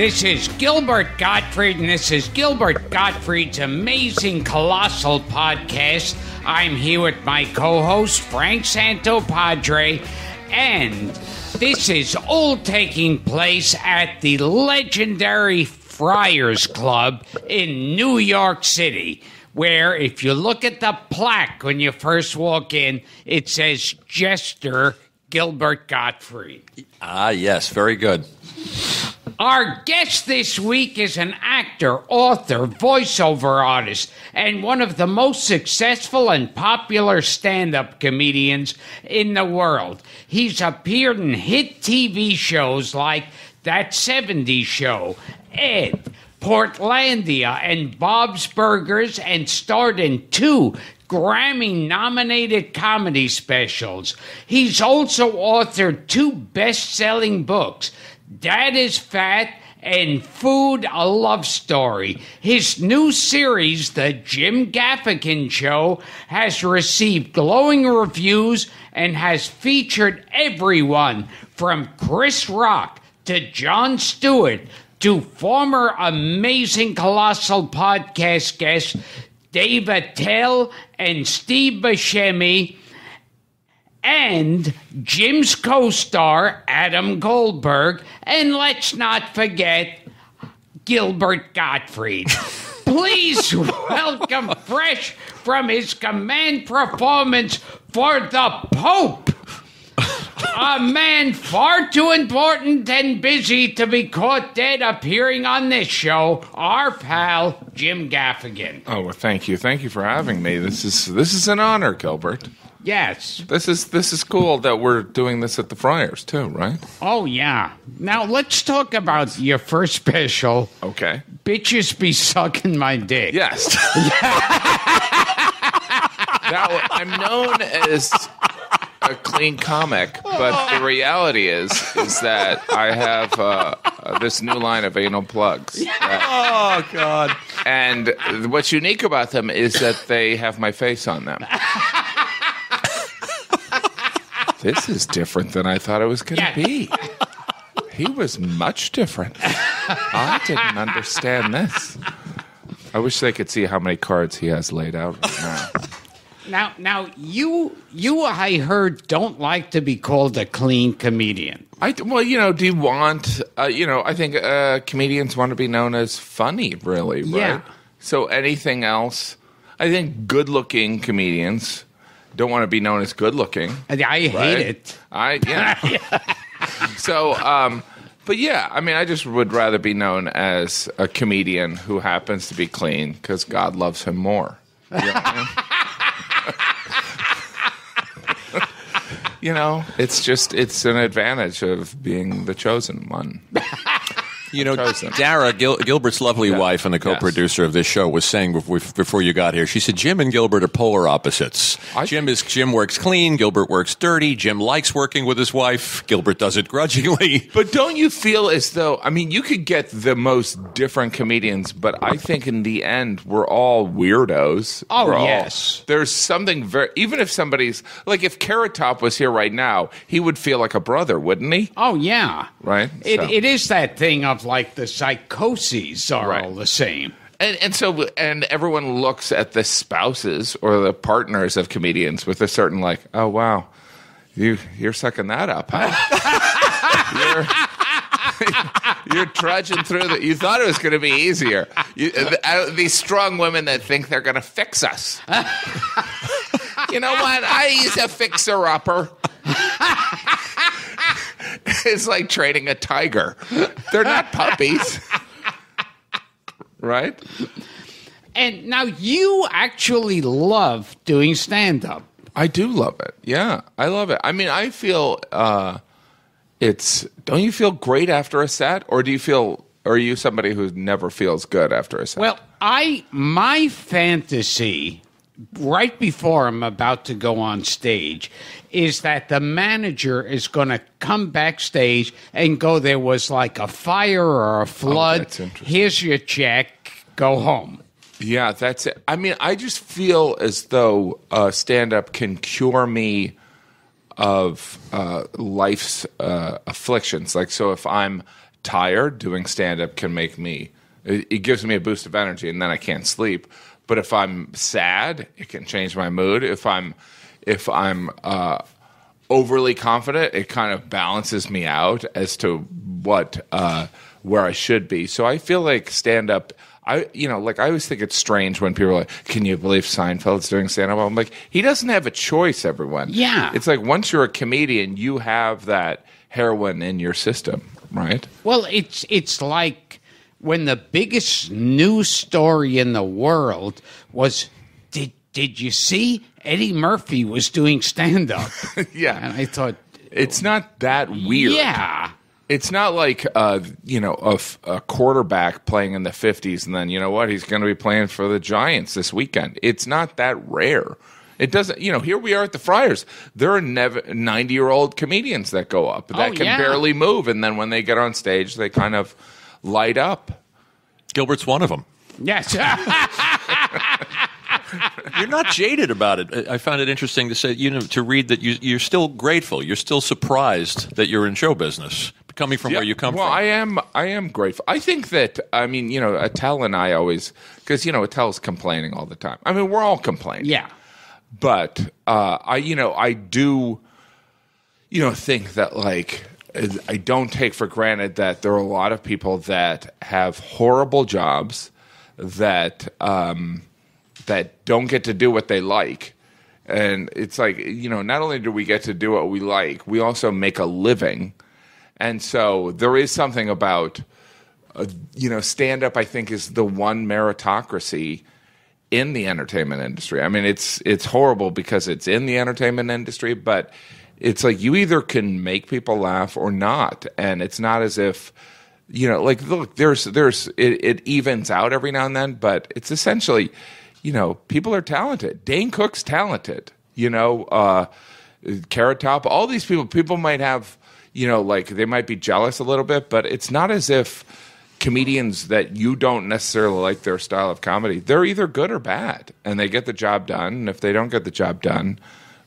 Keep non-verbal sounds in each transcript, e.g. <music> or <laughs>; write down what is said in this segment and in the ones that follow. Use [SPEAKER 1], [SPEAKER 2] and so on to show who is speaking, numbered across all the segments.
[SPEAKER 1] Hi, this is Gilbert Gottfried, and this is Gilbert Gottfried's amazing colossal podcast. I'm here with my co host, Frank Santopadre, and this is all taking place at the legendary Friars Club in New York City. Where, if you look at the plaque when you first walk in, it says Jester Gilbert Gottfried.
[SPEAKER 2] Ah, yes, very good.
[SPEAKER 1] Our guest this week is an actor, author, voiceover artist, and one of the most successful and popular stand up comedians in the world. He's appeared in hit TV shows like That 70s Show, Ed, Portlandia, and Bob's Burgers, and starred in two Grammy nominated comedy specials. He's also authored two best selling books. Dad is Fat and Food a Love Story. His new series, The Jim Gaffigan Show, has received glowing reviews and has featured everyone from Chris Rock to Jon Stewart to former amazing colossal podcast guests Dave Attell and Steve Buscemi and Jim's co star, Adam Goldberg, and let's not forget Gilbert Gottfried. <laughs> Please welcome fresh from his command performance for the Pope. A man far too important and busy to be caught dead appearing on this show, our pal Jim Gaffigan.
[SPEAKER 3] Oh well, thank you, thank you for having me. This is this is an honor, Gilbert.
[SPEAKER 1] Yes.
[SPEAKER 3] This is this is cool that we're doing this at the Friars too, right?
[SPEAKER 1] Oh, yeah. Now let's talk about your first special.
[SPEAKER 3] Okay.
[SPEAKER 1] Bitches be sucking my dick.
[SPEAKER 3] Yes. <laughs> now I'm known as a clean comic, but the reality is is that I have uh, uh, this new line of anal plugs. that-
[SPEAKER 2] Oh, God.
[SPEAKER 3] and what's unique about them is that they have my face on them. <laughs> this is different than I thought it was going to be. He was much different. I didn't understand this. I wish they could see how many cards he has laid out right now.
[SPEAKER 1] Now, now you, you, I heard, don't like to be called a clean comedian.
[SPEAKER 3] I well, you know, do you want? Uh, you know, I think uh, comedians want to be known as funny, really, right?
[SPEAKER 1] Yeah.
[SPEAKER 3] So anything else? I think good-looking comedians don't want to be known as good-looking.
[SPEAKER 1] I I hate
[SPEAKER 3] right?
[SPEAKER 1] it.
[SPEAKER 3] I yeah. <laughs> so, um, but yeah, I mean, I just would rather be known as a comedian who happens to be clean because God loves him more. You know, I mean? <laughs> You know, it's just it's an advantage of being the chosen one. <laughs>
[SPEAKER 2] You know, Dara, Gil- Gilbert's lovely
[SPEAKER 3] Yeah.
[SPEAKER 2] wife and the co producer of this show, was saying before, before you got here, she said Jim and Gilbert are polar opposites.
[SPEAKER 3] I-
[SPEAKER 2] Jim is Jim works clean, Gilbert works dirty. Jim likes working with his wife, Gilbert does it grudgingly. <laughs>
[SPEAKER 3] But don't you feel as though I mean you could get the most different comedians, but I think in the end we're all weirdos.
[SPEAKER 1] Oh,
[SPEAKER 3] We're all-
[SPEAKER 1] yes.
[SPEAKER 3] there's something very even if somebody's like if Carrot Top was here right now, he would feel like a brother, wouldn't he?
[SPEAKER 1] Oh, yeah.
[SPEAKER 3] Right,
[SPEAKER 1] It,
[SPEAKER 3] so-
[SPEAKER 1] it is that thing of like the psychoses are
[SPEAKER 3] Right.
[SPEAKER 1] all the same.
[SPEAKER 3] And and so and everyone looks at the spouses or the partners of comedians with a certain like, oh wow, you you're sucking that up, huh? <laughs> you're, <laughs> you're trudging through the. You thought it was going to be easier. You, uh, these strong women that think they're going to fix us. <laughs> you know what? I use a fixer upper. it's like training a tiger. They're not puppies. right?
[SPEAKER 1] And now you actually love doing stand up.
[SPEAKER 3] I do love it. Yeah, I love it. I mean, I feel uh, it's. Don't you feel great after a set, or do you feel? Or are you somebody who never feels good after a set?
[SPEAKER 1] Well, I my fantasy right before I'm about to go on stage is that the manager is going to come backstage and go there was like a fire or a flood.
[SPEAKER 3] that's interesting.
[SPEAKER 1] Here's your check. Go home.
[SPEAKER 3] yeah, that's it. I mean, I just feel as though uh, stand up can cure me of uh, life's uh, afflictions. Like, so if I'm tired, doing stand up can make me. It, it gives me a boost of energy, and then I can't sleep. But if I'm sad, it can change my mood. If I'm if I'm uh, overly confident, it kind of balances me out as to what uh, where I should be. So I feel like stand up. I you know like I always think it's strange when people are like, "Can you believe Seinfeld's doing stand up?" I'm like, he doesn't have a choice. Everyone,
[SPEAKER 1] Yeah.
[SPEAKER 3] It's like once you're a comedian, you have that heroin in your system, right?
[SPEAKER 1] Well, it's it's like when the biggest news story in the world was did did you see Eddie Murphy was doing stand up? <laughs>
[SPEAKER 3] Yeah.
[SPEAKER 1] And I thought
[SPEAKER 3] It's not that weird.
[SPEAKER 1] Yeah.
[SPEAKER 3] It's not like uh, you know a, f- a quarterback playing in the fifties, and then you know what he's going to be playing for the Giants this weekend. It's not that rare. It doesn't. You know, here we are at the Friars. There are ninety year old comedians that go up that
[SPEAKER 1] Oh,
[SPEAKER 3] can
[SPEAKER 1] yeah.
[SPEAKER 3] barely move, and then when they get on stage, they kind of light up.
[SPEAKER 2] Gilbert's one of them.
[SPEAKER 1] Yes. <laughs>
[SPEAKER 2] You're not jaded about it. I I found it interesting to say, you know, to read that you, you're still grateful. You're still surprised that you're in show business, coming from where you come from.
[SPEAKER 3] well,
[SPEAKER 2] from.
[SPEAKER 3] I am. I am grateful. I think that. I mean, you know, Attell and I always because you know Attell's complaining all the time. I mean, we're all complaining.
[SPEAKER 1] yeah.
[SPEAKER 3] but uh, I, you know, I do, you know, think that like I don't take for granted that there are a lot of people that have horrible jobs that um, that don't get to do what they like. And it's like, you know, not only do we get to do what we like, we also make a living. And so there is something about, uh, you know, stand up, I think, is the one meritocracy in the entertainment industry. I mean, it's it's horrible because it's in the entertainment industry, but it's like you either can make people laugh or not, and it's not as if you know, like look, there's there's it, it evens out every now and then, but it's essentially, you know, people are talented. Dane Cook's talented. You know, uh, Carrot Top, all these people, people might have, you know, like they might be jealous a little bit, but it's not as if comedians that you don't necessarily like their style of comedy, they're either good or bad, and they get the job done. And if they don't get the job done,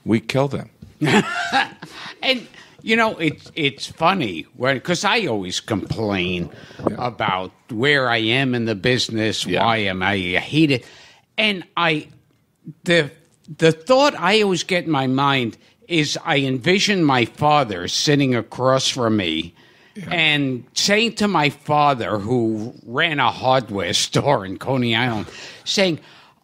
[SPEAKER 3] we kill them. <laughs>
[SPEAKER 1] And you know, it's it's funny when because I always complain about where I am in the business,
[SPEAKER 3] Yeah.
[SPEAKER 1] why am I hate it, and I the the thought I always get in my mind is I envision my father sitting across from me. And saying to my father, who ran a hardware <laughs> store in Coney Island, saying,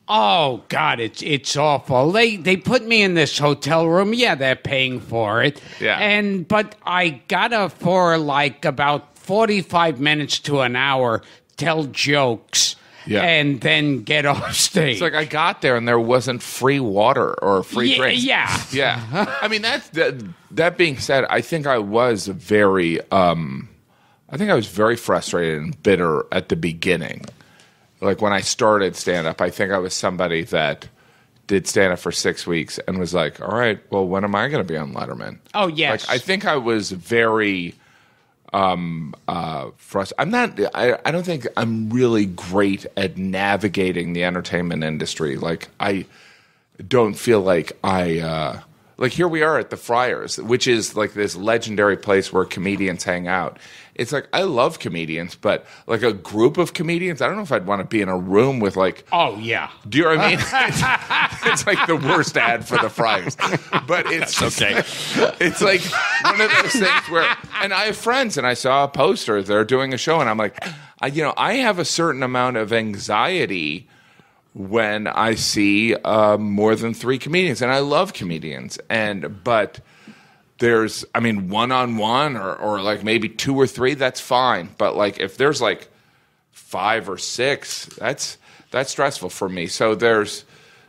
[SPEAKER 1] "Oh God, it's it's awful. They they put me in this hotel room. Yeah, they're paying for it.
[SPEAKER 3] Yeah.
[SPEAKER 1] And but I gotta for like about forty five minutes to an hour tell jokes.
[SPEAKER 3] Yeah.
[SPEAKER 1] And then get <laughs> off stage.
[SPEAKER 3] It's like I got there and there wasn't free water or free
[SPEAKER 1] Yeah,
[SPEAKER 3] drinks.
[SPEAKER 1] yeah.
[SPEAKER 3] yeah. I mean, that's that. That being said, I think I was very. Um, I think I was very frustrated and bitter at the beginning. Like when I started stand up, I think I was somebody that did stand up for six weeks and was like, "All right, well, when am I going to be on Letterman?"
[SPEAKER 1] Oh, yes.
[SPEAKER 3] Like I think I was very um uh frust- I'm not I, I don't think I'm really great at navigating the entertainment industry. Like I don't feel like I uh like here we are at the Friars, which is like this legendary place where comedians hang out. It's like I love comedians, but like a group of comedians, I don't know if I'd want to be in a room with like
[SPEAKER 1] oh yeah.
[SPEAKER 3] do you know what I mean? it's, <laughs> <laughs> it's like the worst ad for the Friars, but it's just-
[SPEAKER 2] okay. <laughs>
[SPEAKER 3] It's like one of those things where, and I have friends, and I saw a poster. They're doing a show, and I'm like, I, you know, I have a certain amount of anxiety when I see uh, more than three comedians, and I love comedians, and but there's, I mean, one on one or or like maybe two or three, that's fine, but like if there's like five or six, that's that's stressful for me. So there's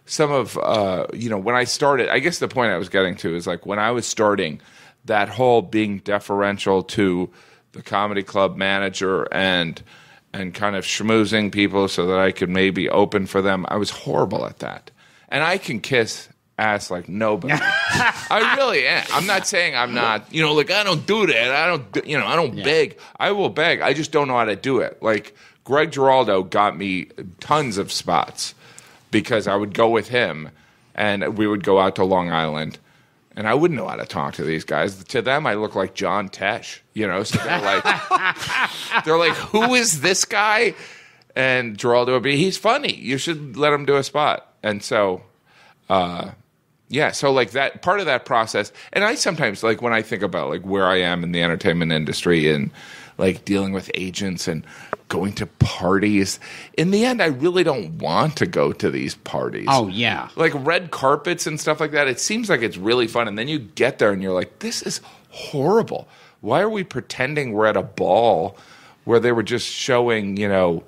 [SPEAKER 3] some of uh, you know when I started. I guess the point I was getting to is like when I was starting, that whole being deferential to the comedy club manager and and kind of schmoozing people so that I could maybe open for them. I was horrible at that, and I can kiss ass like nobody. <laughs> I really am. I'm not saying I'm not. You know, like I don't do that. I don't. do- You know, I don't beg. I will beg. I just don't know how to do it. Like Greg Giraldo got me tons of spots because I would go with him, and we would go out to Long Island, And I wouldn't know how to talk to these guys. To them, I look like John Tesh, you know. So they're like, <laughs> they're like, "Who is this guy?" And Giraldo would be, "He's funny. You should let him do a spot." And so, uh, yeah, so like that part of that process, and I sometimes like when I think about like where I am in the entertainment industry and like dealing with agents and going to parties. In the end, I really don't want to go to these parties.
[SPEAKER 1] Oh, yeah.
[SPEAKER 3] Like red carpets and stuff like that. It seems like it's really fun. And then you get there and you're like, this is horrible. Why are we pretending we're at a ball where they were just showing, you know,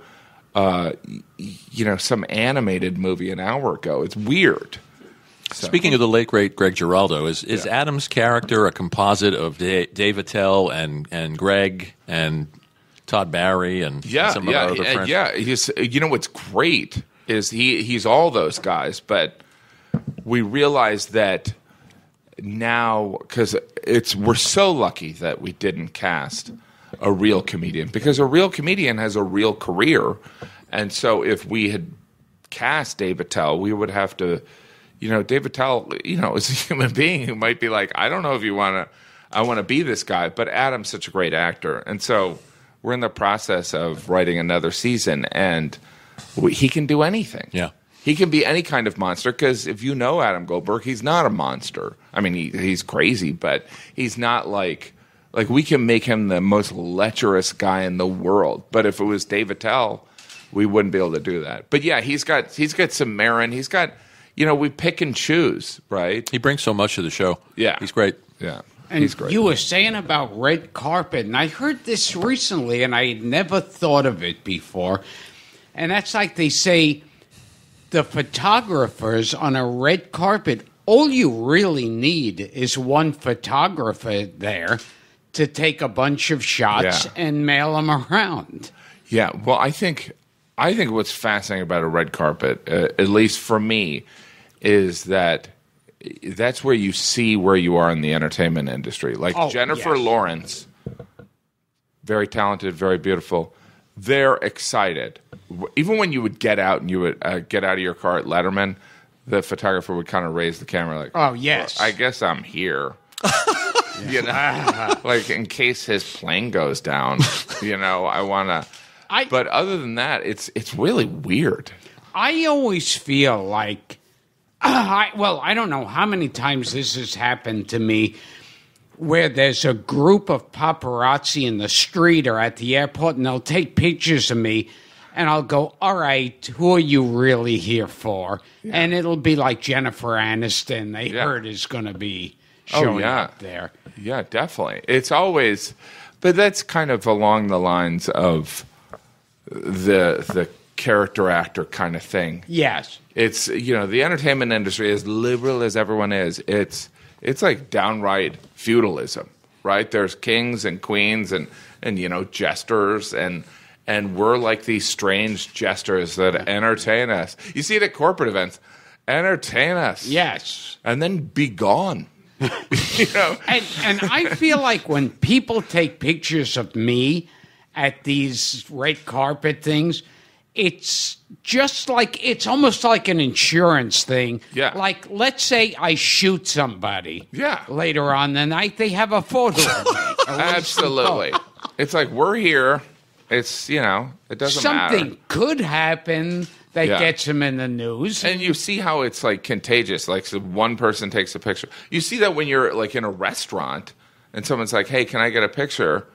[SPEAKER 3] uh, you know, some animated movie an hour ago? It's weird.
[SPEAKER 2] So. Speaking of the late great Greg Giraldo, is is yeah. Adam's character a composite of Dave, Dave Attell and and Greg and Todd Barry and,
[SPEAKER 3] yeah,
[SPEAKER 2] and some
[SPEAKER 3] yeah,
[SPEAKER 2] of our other friends?
[SPEAKER 3] Yeah, he's you know what's great is he he's all those guys, but we realize that now because it's we're so lucky that we didn't cast a real comedian because a real comedian has a real career, and so if we had cast Dave Attell, we would have to you know, Dave Attell, you know, <laughs> is a human being who might be like, I don't know if you want to, I want to be this guy, but Adam's such a great actor. And so we're in the process of writing another season, and we, he can do anything.
[SPEAKER 2] Yeah.
[SPEAKER 3] He can be any kind of monster because if you know Adam Goldberg, he's not a monster. I mean, he, he's crazy, but he's not like like we can make him the most lecherous guy in the world. But if it was Dave Attell, we wouldn't be able to do that. But yeah, he's got he's got some Maron. He's got you know, we pick and choose, right?
[SPEAKER 2] He brings so much to the show.
[SPEAKER 3] Yeah.
[SPEAKER 2] He's great.
[SPEAKER 3] Yeah.
[SPEAKER 1] And
[SPEAKER 3] He's great.
[SPEAKER 1] you were saying about red carpet, and I heard this recently, and I had never thought of it before. And that's like they say the photographers on a red carpet, all you really need is one photographer there to take a bunch of shots
[SPEAKER 3] Yeah.
[SPEAKER 1] and mail them around.
[SPEAKER 3] Yeah, well, I think I think what's fascinating about a red carpet, uh, at least for me, is that that's where you see where you are in the entertainment industry. Like
[SPEAKER 1] Oh,
[SPEAKER 3] Jennifer
[SPEAKER 1] yes.
[SPEAKER 3] Lawrence, very talented, very beautiful. They're excited. Even when you would get out and you would uh, get out of your car at Letterman, the photographer would kind of raise the camera, like,
[SPEAKER 1] Oh, yes.
[SPEAKER 3] I guess I'm here." <laughs> you know, <laughs> like in case his plane goes down. <laughs> You know, I want to.
[SPEAKER 1] I-
[SPEAKER 3] But other than that, it's it's really weird.
[SPEAKER 1] I always feel like, <clears throat> I, well, I don't know how many times this has happened to me where there's a group of paparazzi in the street or at the airport and they'll take pictures of me and I'll go, all right, who are you really here for? And it'll be like Jennifer Aniston, they
[SPEAKER 3] Yeah.
[SPEAKER 1] heard is going to be
[SPEAKER 3] Oh,
[SPEAKER 1] showing
[SPEAKER 3] yeah.
[SPEAKER 1] up there.
[SPEAKER 3] Yeah, definitely. It's always, but that's kind of along the lines of the the character actor kind of thing.
[SPEAKER 1] Yes.
[SPEAKER 3] It's you know the entertainment industry, as liberal as everyone is, it's it's like downright feudalism, right? There's kings and queens and and you know jesters and and we're like these strange jesters that entertain us. You see it at corporate events, entertain us,
[SPEAKER 1] Yes.
[SPEAKER 3] and then be gone. <laughs> you know,
[SPEAKER 1] and and I feel like when people take pictures of me at these red carpet things, it's just like it's almost like an insurance thing.
[SPEAKER 3] Yeah.
[SPEAKER 1] Like let's say I shoot somebody.
[SPEAKER 3] Yeah.
[SPEAKER 1] Later on the night, they have a photo of me. <laughs>
[SPEAKER 3] Absolutely. It's like we're here. It's you know it doesn't
[SPEAKER 1] Something
[SPEAKER 3] matter.
[SPEAKER 1] could happen that
[SPEAKER 3] Yeah.
[SPEAKER 1] gets them in the news.
[SPEAKER 3] And you see how it's like contagious. Like so one person takes a picture. You see that when you're like in a restaurant and someone's like, "Hey, can I get a picture?"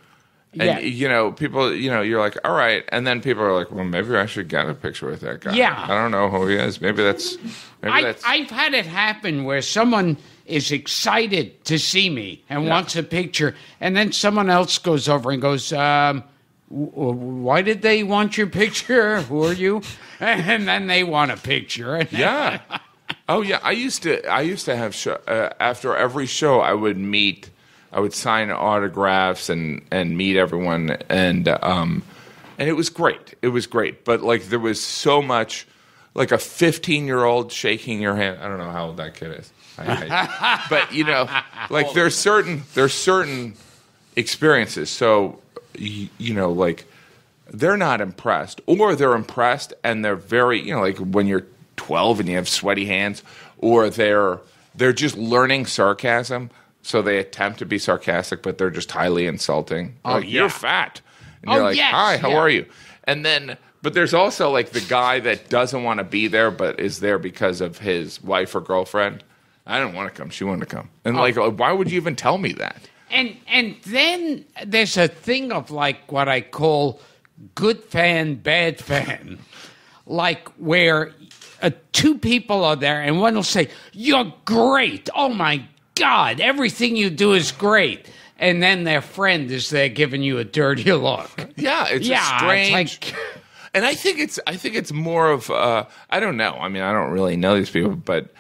[SPEAKER 3] And
[SPEAKER 1] Yeah.
[SPEAKER 3] you know, people, you know, you're like, "All right," and then people are like, "Well, maybe I should get a picture with that guy."
[SPEAKER 1] Yeah.
[SPEAKER 3] I don't know who he is. Maybe that's maybe
[SPEAKER 1] I,
[SPEAKER 3] that's
[SPEAKER 1] I've had it happen where someone is excited to see me and
[SPEAKER 3] Yeah.
[SPEAKER 1] wants a picture, and then someone else goes over and goes, um, "Why did they want your picture? Who are you?" <laughs> And then they want a picture. <laughs>
[SPEAKER 3] Yeah. oh yeah. I used to. I used to have show, uh, after every show. I would meet. I would sign autographs and and meet everyone and um, and it was great. It was great. But like there was so much, like a 15 year old shaking your hand. I don't know how old that kid is. I, I, <laughs> but you know, like there's certain there's certain experiences. So you, you know, like they're not impressed, or they're impressed and they're very, you know, like when you're 12 and you have sweaty hands, or they're they're just learning sarcasm, so they attempt to be sarcastic, but they're just highly insulting.
[SPEAKER 1] Oh,
[SPEAKER 3] like, you're fat. And
[SPEAKER 1] Oh,
[SPEAKER 3] you're like,
[SPEAKER 1] yes,
[SPEAKER 3] hi, how
[SPEAKER 1] yeah.
[SPEAKER 3] are you? And then, but there's also like the guy that doesn't want to be there, but is there because of his wife or girlfriend. I didn't want to come. She wanted to come.
[SPEAKER 1] Oh.
[SPEAKER 3] And like, why would you even tell me that?
[SPEAKER 1] And and then there's a thing of like what I call good fan, bad fan, like where uh, two people are there and one will say, "You're great! Oh my God, everything you do is great," and then their friend is there giving you a dirty look.
[SPEAKER 3] Yeah, it's
[SPEAKER 1] yeah,
[SPEAKER 3] strange.
[SPEAKER 1] it's like
[SPEAKER 3] And I think it's I think it's more of uh, I don't know. I mean, I don't really know these people, but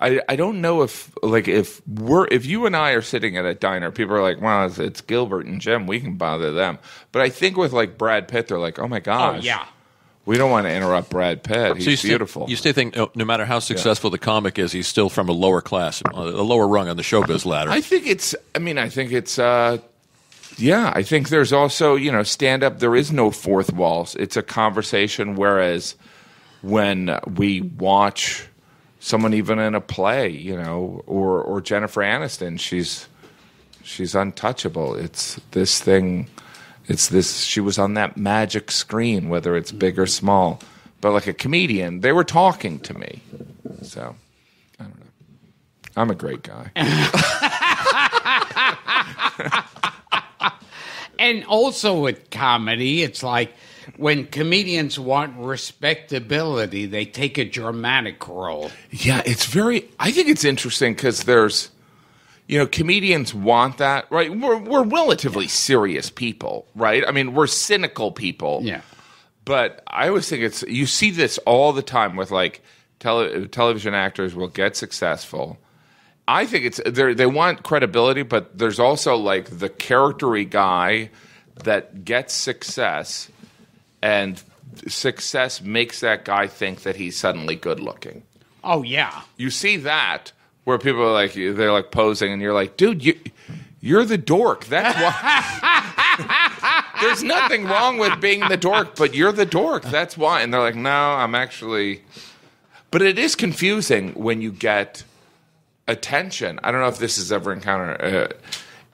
[SPEAKER 3] I I don't know if like if we're if you and I are sitting at a diner, people are like, "Well, it's, it's Gilbert and Jim. We can bother them." But I think with like Brad Pitt, they're like, "Oh my
[SPEAKER 1] oh
[SPEAKER 3] gosh,
[SPEAKER 1] yeah.
[SPEAKER 3] We don't want to interrupt Brad Pitt. He's
[SPEAKER 2] So you still-
[SPEAKER 3] beautiful."
[SPEAKER 2] you still think no, no matter how successful the comic is, he's still from a lower class, a lower rung on the showbiz ladder.
[SPEAKER 3] I think it's. I mean, I think it's. Uh, yeah, I think there's also you know stand up. There is no fourth walls. It's a conversation. Whereas when we watch someone even in a play, you know, or or Jennifer Aniston, she's she's untouchable. It's this thing. It's this. She was on that magic screen, whether it's big or small. But like a comedian, they were talking to me. So I don't know. I'm a great guy. <laughs>
[SPEAKER 1] And also with comedy, it's like when comedians want respectability, they take a dramatic role.
[SPEAKER 3] Yeah, it's very. I think it's interesting because there's, you know, comedians want that, right? We're we're relatively serious people, right? I mean, we're cynical people.
[SPEAKER 1] Yeah.
[SPEAKER 3] But I always think it's you see this all the time with like tele, television actors will get successful. I think it's they they want credibility, but there's also like the charactery guy that gets success, and success makes that guy think that he's suddenly good looking
[SPEAKER 1] Oh yeah.
[SPEAKER 3] you see that where people are like they're like posing and you're like dude you you're the dork. That's why <laughs> there's nothing wrong with being the dork but you're the dork. That's why. And they're like no i'm actually but it is confusing when you get attention. I don't know if this has ever encountered uh,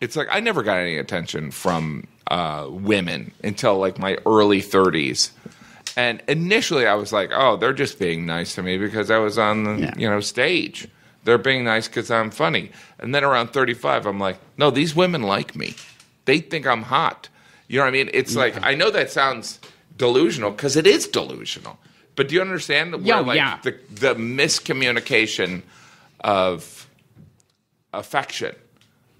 [SPEAKER 3] it's like i never got any attention from uh, women until like my early 30s and initially, I was like, "Oh, they're just being nice to me because I was on the
[SPEAKER 1] Yeah.
[SPEAKER 3] you know stage. They're being nice because I'm funny." And then around 35, I'm like, "No, these women like me. They think I'm hot." You know what I mean? It's like I know that sounds delusional because it is delusional. But do you understand where
[SPEAKER 1] Yeah,
[SPEAKER 3] like
[SPEAKER 1] yeah.
[SPEAKER 3] the the miscommunication of affection?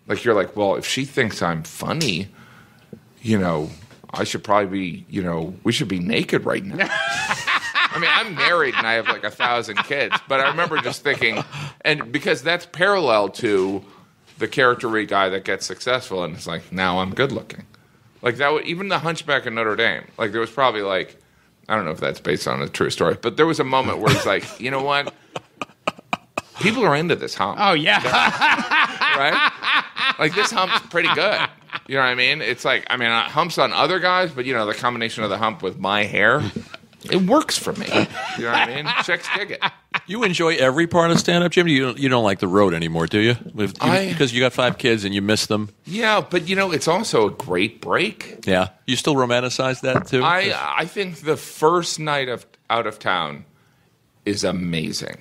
[SPEAKER 3] Like you're like, well, if she thinks I'm funny, you know, I should probably be, you know, we should be naked right now. <laughs> I mean, I'm married and I have like a thousand kids, but I remember just thinking, and because that's parallel to the character guy that gets successful, and it's like now I'm good looking. Like that, would, even the Hunchback of Notre Dame. Like there was probably like, I don't know if that's based on a true story, but there was a moment where he's like, you know what? People are into this hump
[SPEAKER 1] Oh yeah. <laughs>
[SPEAKER 3] right? like this hump's pretty good. You know what I mean? It's like I mean uh, humps on other guys, but you know the combination of the hump with my hair, it works for me. You know what I mean? Chicks dig it.
[SPEAKER 2] you enjoy every part of stand up, Jim? You don't, you don't like the road anymore, do you? With- you-
[SPEAKER 3] I-
[SPEAKER 2] because you got five kids and you miss them.
[SPEAKER 3] Yeah, but you know it's also a great break.
[SPEAKER 2] Yeah. You still romanticize that too?
[SPEAKER 3] I I think the first night of out of town is amazing.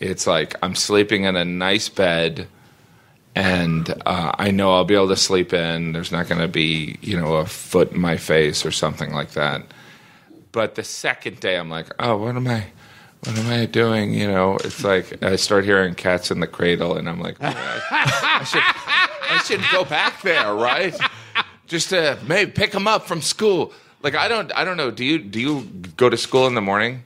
[SPEAKER 3] It's like I'm sleeping in a nice bed, and uh, I know I'll be able to sleep in. There's not going to be you know a foot in my face or something like that. But the second day, I'm like, oh, what am I? What am I doing? You know, it's like I start hearing cats in the cradle, and I'm like, I, I should, I should go back there, right? Just to maybe pick them up from school. Like I don't, I don't know. Do you do you go to school in the morning?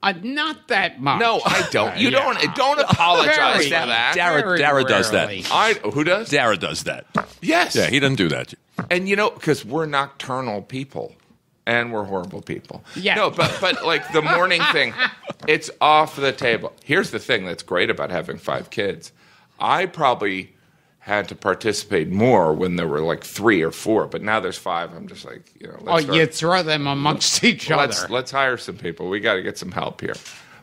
[SPEAKER 1] Uh, not that much.
[SPEAKER 3] No, I don't. You
[SPEAKER 1] Yeah.
[SPEAKER 3] don't. Don't apologize
[SPEAKER 1] Very-
[SPEAKER 3] for that.
[SPEAKER 2] Dara- Dara does that.
[SPEAKER 1] rarely.
[SPEAKER 3] I who does?
[SPEAKER 2] Dara does that.
[SPEAKER 3] Yes.
[SPEAKER 2] Yeah, he doesn't do that.
[SPEAKER 3] and you know, because we're nocturnal people, and we're horrible people.
[SPEAKER 1] Yeah.
[SPEAKER 3] No, but but like the morning thing, <laughs> it's off the table. Here's the thing that's great about having five kids. I probably had to participate more when there were like three or four, but now there's five. I'm just like, you know,
[SPEAKER 1] Oh,
[SPEAKER 3] let's start-
[SPEAKER 1] you throw them amongst each
[SPEAKER 3] let's
[SPEAKER 1] other.
[SPEAKER 3] let's hire some people. We got to get some help here.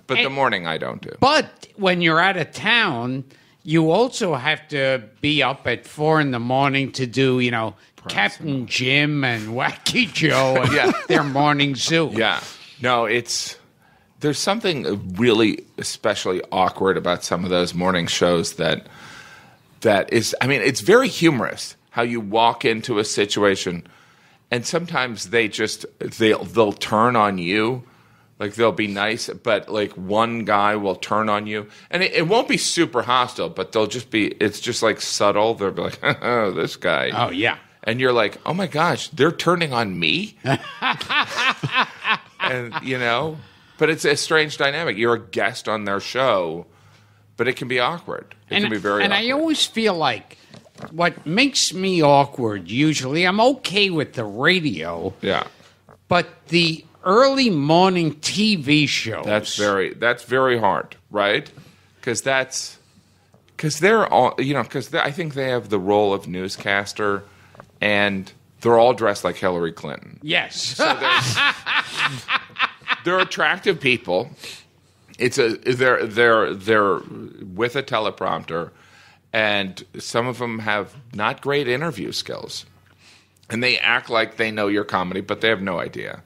[SPEAKER 3] But the morning I don't do.
[SPEAKER 1] But when you're out of town you also have to be up at four in the morning to do, you know, Captain Jim and Wacky Joe and
[SPEAKER 3] Yeah. <laughs>
[SPEAKER 1] their morning zoo.
[SPEAKER 3] Yeah. No, it's there's something really especially awkward about some of those morning shows that that is I mean, it's very humorous how you walk into a situation and sometimes they just they'll they'll turn on you. Like they'll be nice, but like one guy will turn on you, and it, it won't be super hostile, but they'll just be. It's just like subtle. They'll be like, <laughs> "Oh, this guy."
[SPEAKER 1] Oh, yeah.
[SPEAKER 3] And you're like, "Oh my gosh, they're turning on me," <laughs> and you know, but it's a strange dynamic. You're a guest on their show, but it can be awkward. It can be very.
[SPEAKER 1] and
[SPEAKER 3] awkward.
[SPEAKER 1] I always feel like what makes me awkward usually, I'm okay with the radio,
[SPEAKER 3] yeah,
[SPEAKER 1] but the early morning TV shows.
[SPEAKER 3] that's very that's very hard, right? Because that's because they're all you know because I think they have the role of newscaster, and they're all dressed like Hillary Clinton.
[SPEAKER 1] Yes.
[SPEAKER 3] they're attractive people. It's a they're they're they're with a teleprompter, and some of them have not great interview skills, and they act like they know your comedy, but they have no idea,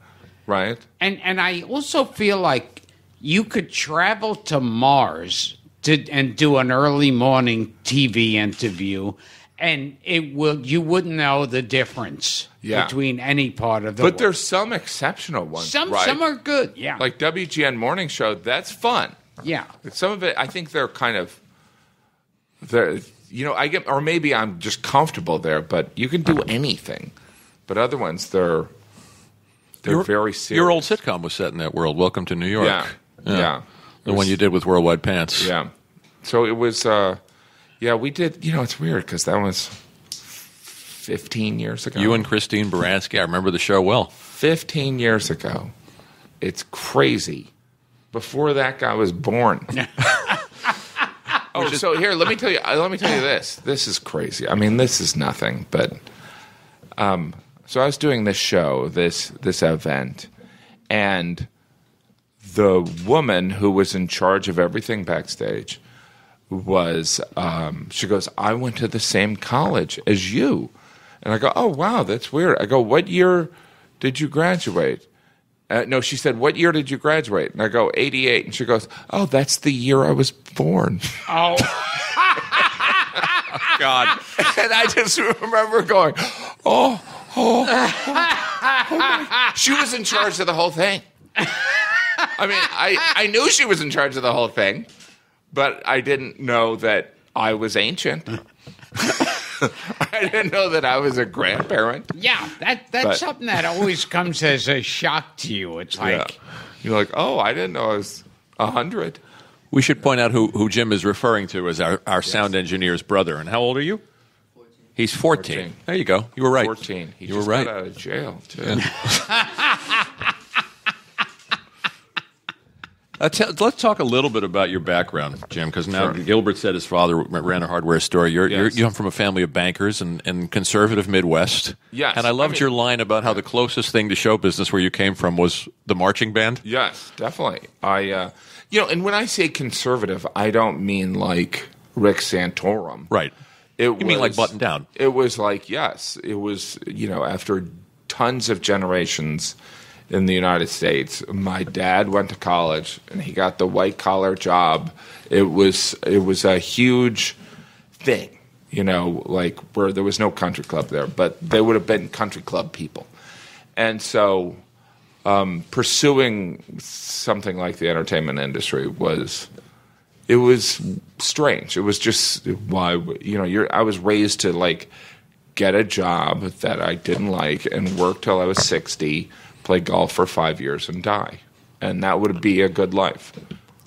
[SPEAKER 3] right?
[SPEAKER 1] And and I also feel like you could travel to Mars to and do an early morning TV interview, and it will you wouldn't know the difference
[SPEAKER 3] Yeah.
[SPEAKER 1] between any part of the.
[SPEAKER 3] But
[SPEAKER 1] world.
[SPEAKER 3] there's some exceptional ones,
[SPEAKER 1] some
[SPEAKER 3] right?
[SPEAKER 1] some are good. Yeah,
[SPEAKER 3] like WGN Morning Show. That's fun.
[SPEAKER 1] yeah.
[SPEAKER 3] Some of it, I think they're kind of, they're, you know, I get, or maybe I'm just comfortable there, but you can do anything. But other ones, they're, they're
[SPEAKER 2] Your-
[SPEAKER 3] very serious.
[SPEAKER 2] Your old sitcom was set in that world. Welcome to New York.
[SPEAKER 3] Yeah. Yeah.
[SPEAKER 2] The one you did with Worldwide Pants.
[SPEAKER 3] Yeah. So it was, uh, yeah, we did, you know, it's weird because that was 15 years ago.
[SPEAKER 2] You and Christine Baranski. I remember the show well.
[SPEAKER 3] 15 years ago. It's crazy. Before that guy was born. <laughs> oh, so here, let me tell you. uh, Let me tell you this. This is crazy. I mean, this is nothing, but um, so I was doing this show, this this event, and the woman who was in charge of everything backstage was um, she goes, I went to the same college as you. And I go, oh, wow, that's weird. I go, what year did you graduate? Uh, no, she said, what year did you graduate? And I go, 88. And she goes, oh, that's the year I was born.
[SPEAKER 1] Oh, <laughs>
[SPEAKER 2] God.
[SPEAKER 3] and I just remember going, oh, oh, oh, oh. She was in charge of the whole thing. I mean, I, I knew she was in charge of the whole thing, but I didn't know that I was ancient. <laughs> I didn't know that I was a grandparent.
[SPEAKER 1] yeah. That that's
[SPEAKER 3] But-
[SPEAKER 1] something that always comes as a shock to you. It's like.
[SPEAKER 3] Yeah. You're like, oh, I didn't know I was 100.
[SPEAKER 2] We should point out who, who Jim is referring to as our, our sound engineer's brother. And how old are you? He's 14.
[SPEAKER 3] 14.
[SPEAKER 2] There you go. You were right.
[SPEAKER 3] 14. He
[SPEAKER 2] you
[SPEAKER 3] just
[SPEAKER 2] were right.
[SPEAKER 3] got out of jail, too. <laughs>
[SPEAKER 2] Uh, t- let's talk a little bit about your background, Jim, because now
[SPEAKER 3] Sure.
[SPEAKER 2] Gilbert said his father ran a hardware store. You're, you're, you come from a family of bankers and, and conservative Midwest.
[SPEAKER 3] Yes.
[SPEAKER 2] And I loved
[SPEAKER 3] I mean-
[SPEAKER 2] your line about how the closest thing to show business where you came from was the marching band.
[SPEAKER 3] Yes, definitely. I, uh, you know, and when I say conservative, I don't mean like Rick Santorum.
[SPEAKER 2] Right.
[SPEAKER 3] It
[SPEAKER 2] You mean like
[SPEAKER 3] was-
[SPEAKER 2] button down.
[SPEAKER 3] It was like yes, it was. You know, after tons of generations in the United States, my dad went to college and he got the white collar job. It was it was a huge thing. You know, like where there was no country club there, but they would have been country club people, and so um, pursuing something like the entertainment industry was it was strange. It was just why you know you're. I was raised to like get a job that I didn't like and work till I was sixty, play golf for five years, and die, and that would be a good life.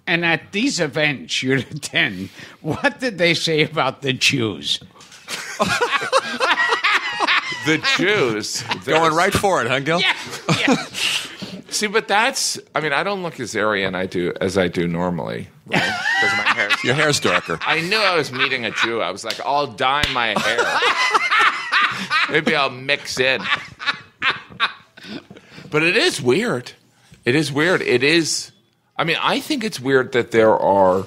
[SPEAKER 1] And at these events you'd attend, what did they say about the Jews? <laughs>
[SPEAKER 3] The Jews
[SPEAKER 2] Going right for it, huh, Gil?
[SPEAKER 1] Yeah, yeah. <laughs>
[SPEAKER 3] See, but that's. I mean, I don't look as Aryan I do as I do normally, right? Because my hair.
[SPEAKER 2] Your hair's darker.
[SPEAKER 3] I knew I was meeting a Jew. I was like, I'll dye my hair. <laughs> Maybe I'll mix in. But it is weird. It is weird. It is. I mean, I think it's weird that there are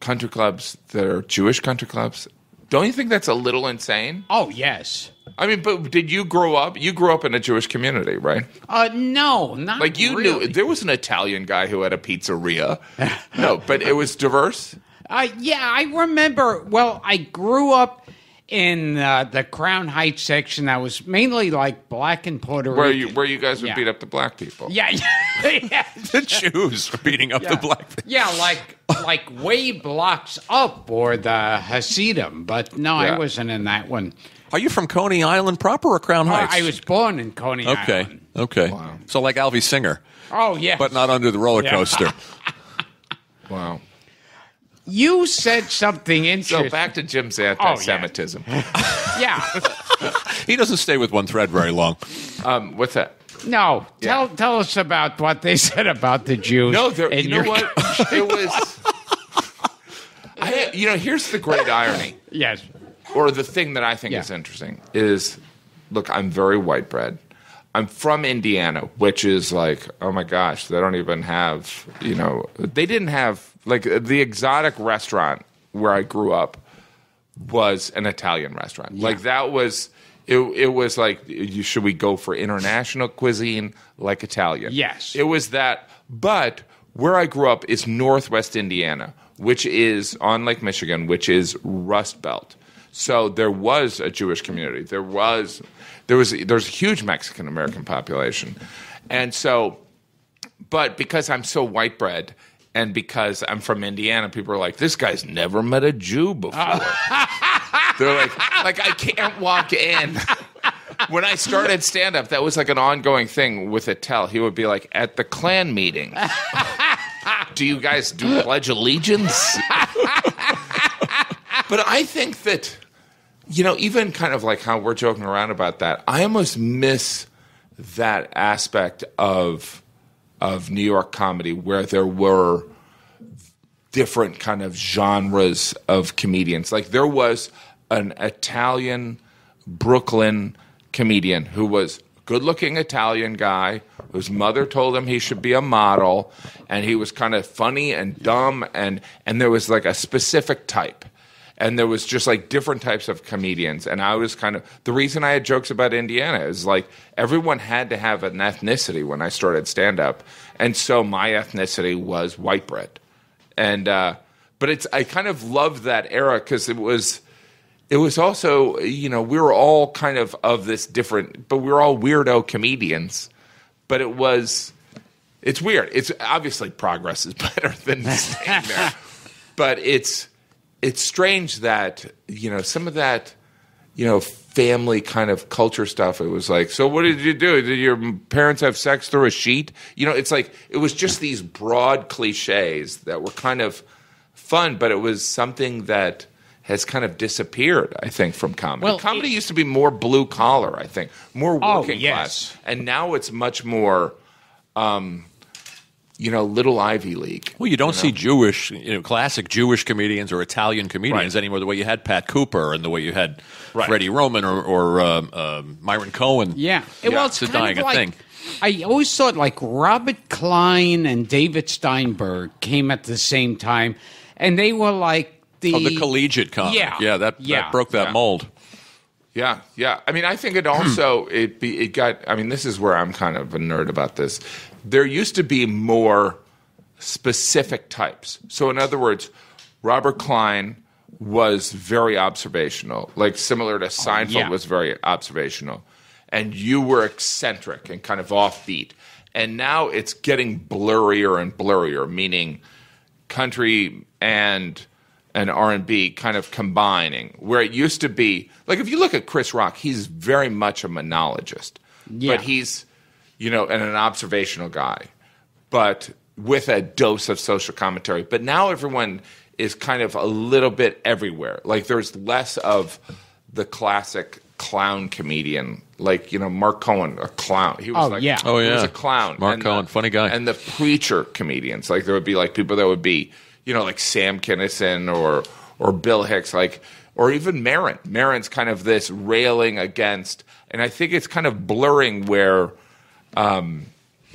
[SPEAKER 3] country clubs that are Jewish country clubs. Don't you think that's a little insane?
[SPEAKER 1] Oh yes.
[SPEAKER 3] I mean, but did you grow up? You grew up in a Jewish community, right?
[SPEAKER 1] Uh, no, not
[SPEAKER 3] Like you
[SPEAKER 1] really.
[SPEAKER 3] knew there was an Italian guy who had a pizzeria. no, but it was diverse. <laughs>
[SPEAKER 1] Uh, yeah, I remember. Well, I grew up in uh, the Crown Heights section that was mainly like black and Puerto
[SPEAKER 3] Where
[SPEAKER 1] Rican.
[SPEAKER 3] you where you guys would
[SPEAKER 1] Yeah.
[SPEAKER 3] beat up the black people.
[SPEAKER 1] yeah, <laughs> yeah, <laughs>
[SPEAKER 2] The Jews are beating up
[SPEAKER 1] yeah.
[SPEAKER 2] the black. People.
[SPEAKER 1] Yeah, like like way blocks up or the Hasidim, but no,
[SPEAKER 3] Yeah.
[SPEAKER 1] I wasn't in that one.
[SPEAKER 2] Are you from Coney Island proper or Crown
[SPEAKER 1] Uh,
[SPEAKER 2] Heights?
[SPEAKER 1] I was born in Coney Island.
[SPEAKER 2] Okay.
[SPEAKER 1] Island.
[SPEAKER 2] Okay. So like Alvy Singer,
[SPEAKER 1] Oh yeah,
[SPEAKER 2] but not under the roller
[SPEAKER 1] Yeah.
[SPEAKER 2] coaster. <laughs>
[SPEAKER 3] Wow.
[SPEAKER 1] You said something interesting.
[SPEAKER 3] So back to Jim's
[SPEAKER 1] Oh,
[SPEAKER 3] anti-Semitism. <laughs>
[SPEAKER 1] yeah. <laughs>
[SPEAKER 2] he doesn't stay with one thread very long.
[SPEAKER 3] um, what's that?
[SPEAKER 1] No,
[SPEAKER 3] Yeah.
[SPEAKER 1] tell tell us about what they <laughs> said about the Jews.
[SPEAKER 3] No, there, you know what? It was. I, you know, here's the great irony,
[SPEAKER 1] Yes.
[SPEAKER 3] or the thing that I think
[SPEAKER 1] Yeah.
[SPEAKER 3] is interesting is, look, I'm very white bread. I'm from Indiana, which is like, oh my gosh, they don't even have, you know, they didn't have like the exotic restaurant where I grew up was an Italian restaurant. Like that was. It, it was like, you, should we go for international cuisine like Italian?
[SPEAKER 1] Yes.
[SPEAKER 3] It was that. But where I grew up is Northwest Indiana, which is on Lake Michigan, which is Rust Belt. So there was a Jewish community. There was there was there's a huge Mexican American population, and so, but because I'm so white bread. And because I'm from Indiana, people are like, "This guy's never met a Jew before." <laughs> They're like, "Like I can't walk in." when I started stand up, that was like an ongoing thing with Attell. He would be like, at the Klan meeting, do you guys do pledge allegiance? <laughs> but I think that, you know, even kind of like how we're joking around about that, I almost miss that aspect of of New York comedy where there were different kind of genres of comedians. Like there was an Italian Brooklyn comedian who was good looking Italian guy whose mother told him he should be a model and he was kind of funny and dumb and and there was like a specific type and there was just like different types of comedians and i was kind of the reason i had jokes about indiana is like everyone had to have an ethnicity when i started stand up and so my ethnicity was white bread and uh, but it's I kind of loved that era because it was it was also you know we were all kind of of this different, but we were all weirdo comedians. But it was it's weird. It's obviously progress is <laughs> better than staying there, but it's it's strange that you know some of that you know family kind of culture stuff. It was like, so what did you do? Did your parents have sex through a sheet? You know, it's like it was just these broad cliches that were kind of fun, but it was something that has kind of disappeared, I think, from comedy.
[SPEAKER 1] Well,
[SPEAKER 3] comedy
[SPEAKER 1] it-
[SPEAKER 3] used to be more blue collar, I think, more
[SPEAKER 1] Oh,
[SPEAKER 3] working
[SPEAKER 1] yes.
[SPEAKER 3] class, and now it's much more, um, you know, little Ivy League.
[SPEAKER 2] Well, you don't see Jewish, you know, classic Jewish comedians or Italian comedians
[SPEAKER 3] Right.
[SPEAKER 2] anymore. The way you had Pat Cooper and the way you had
[SPEAKER 3] Right.
[SPEAKER 2] Freddie Roman or, or um, um, Myron Cohen.
[SPEAKER 1] Yeah.
[SPEAKER 3] Yeah,
[SPEAKER 1] well, it's
[SPEAKER 2] it's a dying
[SPEAKER 1] of like,
[SPEAKER 2] thing.
[SPEAKER 1] I always thought like Robert Klein and David Steinberg came at the same time, and they were like the,
[SPEAKER 2] Of the collegiate comic.
[SPEAKER 1] Yeah.
[SPEAKER 2] yeah, that,
[SPEAKER 1] Yeah.
[SPEAKER 2] that broke that
[SPEAKER 3] Yeah.
[SPEAKER 2] mold.
[SPEAKER 3] Yeah, yeah. I mean, I think it also it be it got. I mean, this is where I'm kind of a nerd about this. There used to be more specific types. So, in other words, Robert Klein was very observational, like similar to oh, Seinfeld
[SPEAKER 1] yeah.
[SPEAKER 3] was very observational, and you were eccentric and kind of offbeat. And now it's getting blurrier and blurrier, meaning country and and R&B kind of combining where it used to be like if you look at Chris Rock he's very much a monologist
[SPEAKER 1] Yeah.
[SPEAKER 3] but he's you know and an observational guy but with a dose of social commentary but now everyone is kind of a little bit everywhere like there's less of the classic clown comedian like you know Mark Cohen a clown he was
[SPEAKER 1] Oh,
[SPEAKER 3] like
[SPEAKER 1] yeah.
[SPEAKER 2] Oh,
[SPEAKER 3] he was a clown
[SPEAKER 2] Mark
[SPEAKER 3] And
[SPEAKER 2] Cohen,
[SPEAKER 3] the-
[SPEAKER 2] funny guy.
[SPEAKER 3] and the preacher comedians. Like there would be like people that would be, you know, like Sam Kinison or or Bill Hicks, like or even Maron. Maron's kind of this railing against, and I think it's kind of blurring where um,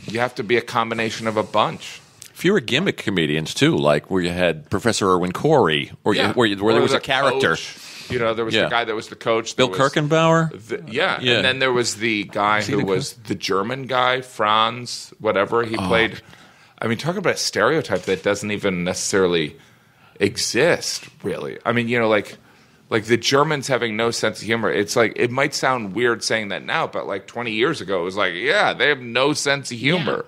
[SPEAKER 3] you have to be a combination of a bunch.
[SPEAKER 2] fewer gimmick comedians too, like where you had Professor Irwin Corey, or
[SPEAKER 3] Yeah.
[SPEAKER 2] where, you, where there was a character.
[SPEAKER 3] coach. You know, there was
[SPEAKER 2] Yeah.
[SPEAKER 3] the guy that was the coach.
[SPEAKER 2] Bill
[SPEAKER 3] was
[SPEAKER 2] Kirchenbauer.
[SPEAKER 3] the- yeah.
[SPEAKER 2] Yeah.
[SPEAKER 3] and then there was the guy who
[SPEAKER 2] the
[SPEAKER 3] was the German guy, Franz, whatever.
[SPEAKER 2] Oh.
[SPEAKER 3] He played. I mean, talk about a stereotype that doesn't even necessarily exist, really. I mean, you know, like like the Germans having no sense of humor. It's like it might sound weird saying that now, but like 20 years ago, it was like, yeah, they have no sense of humor.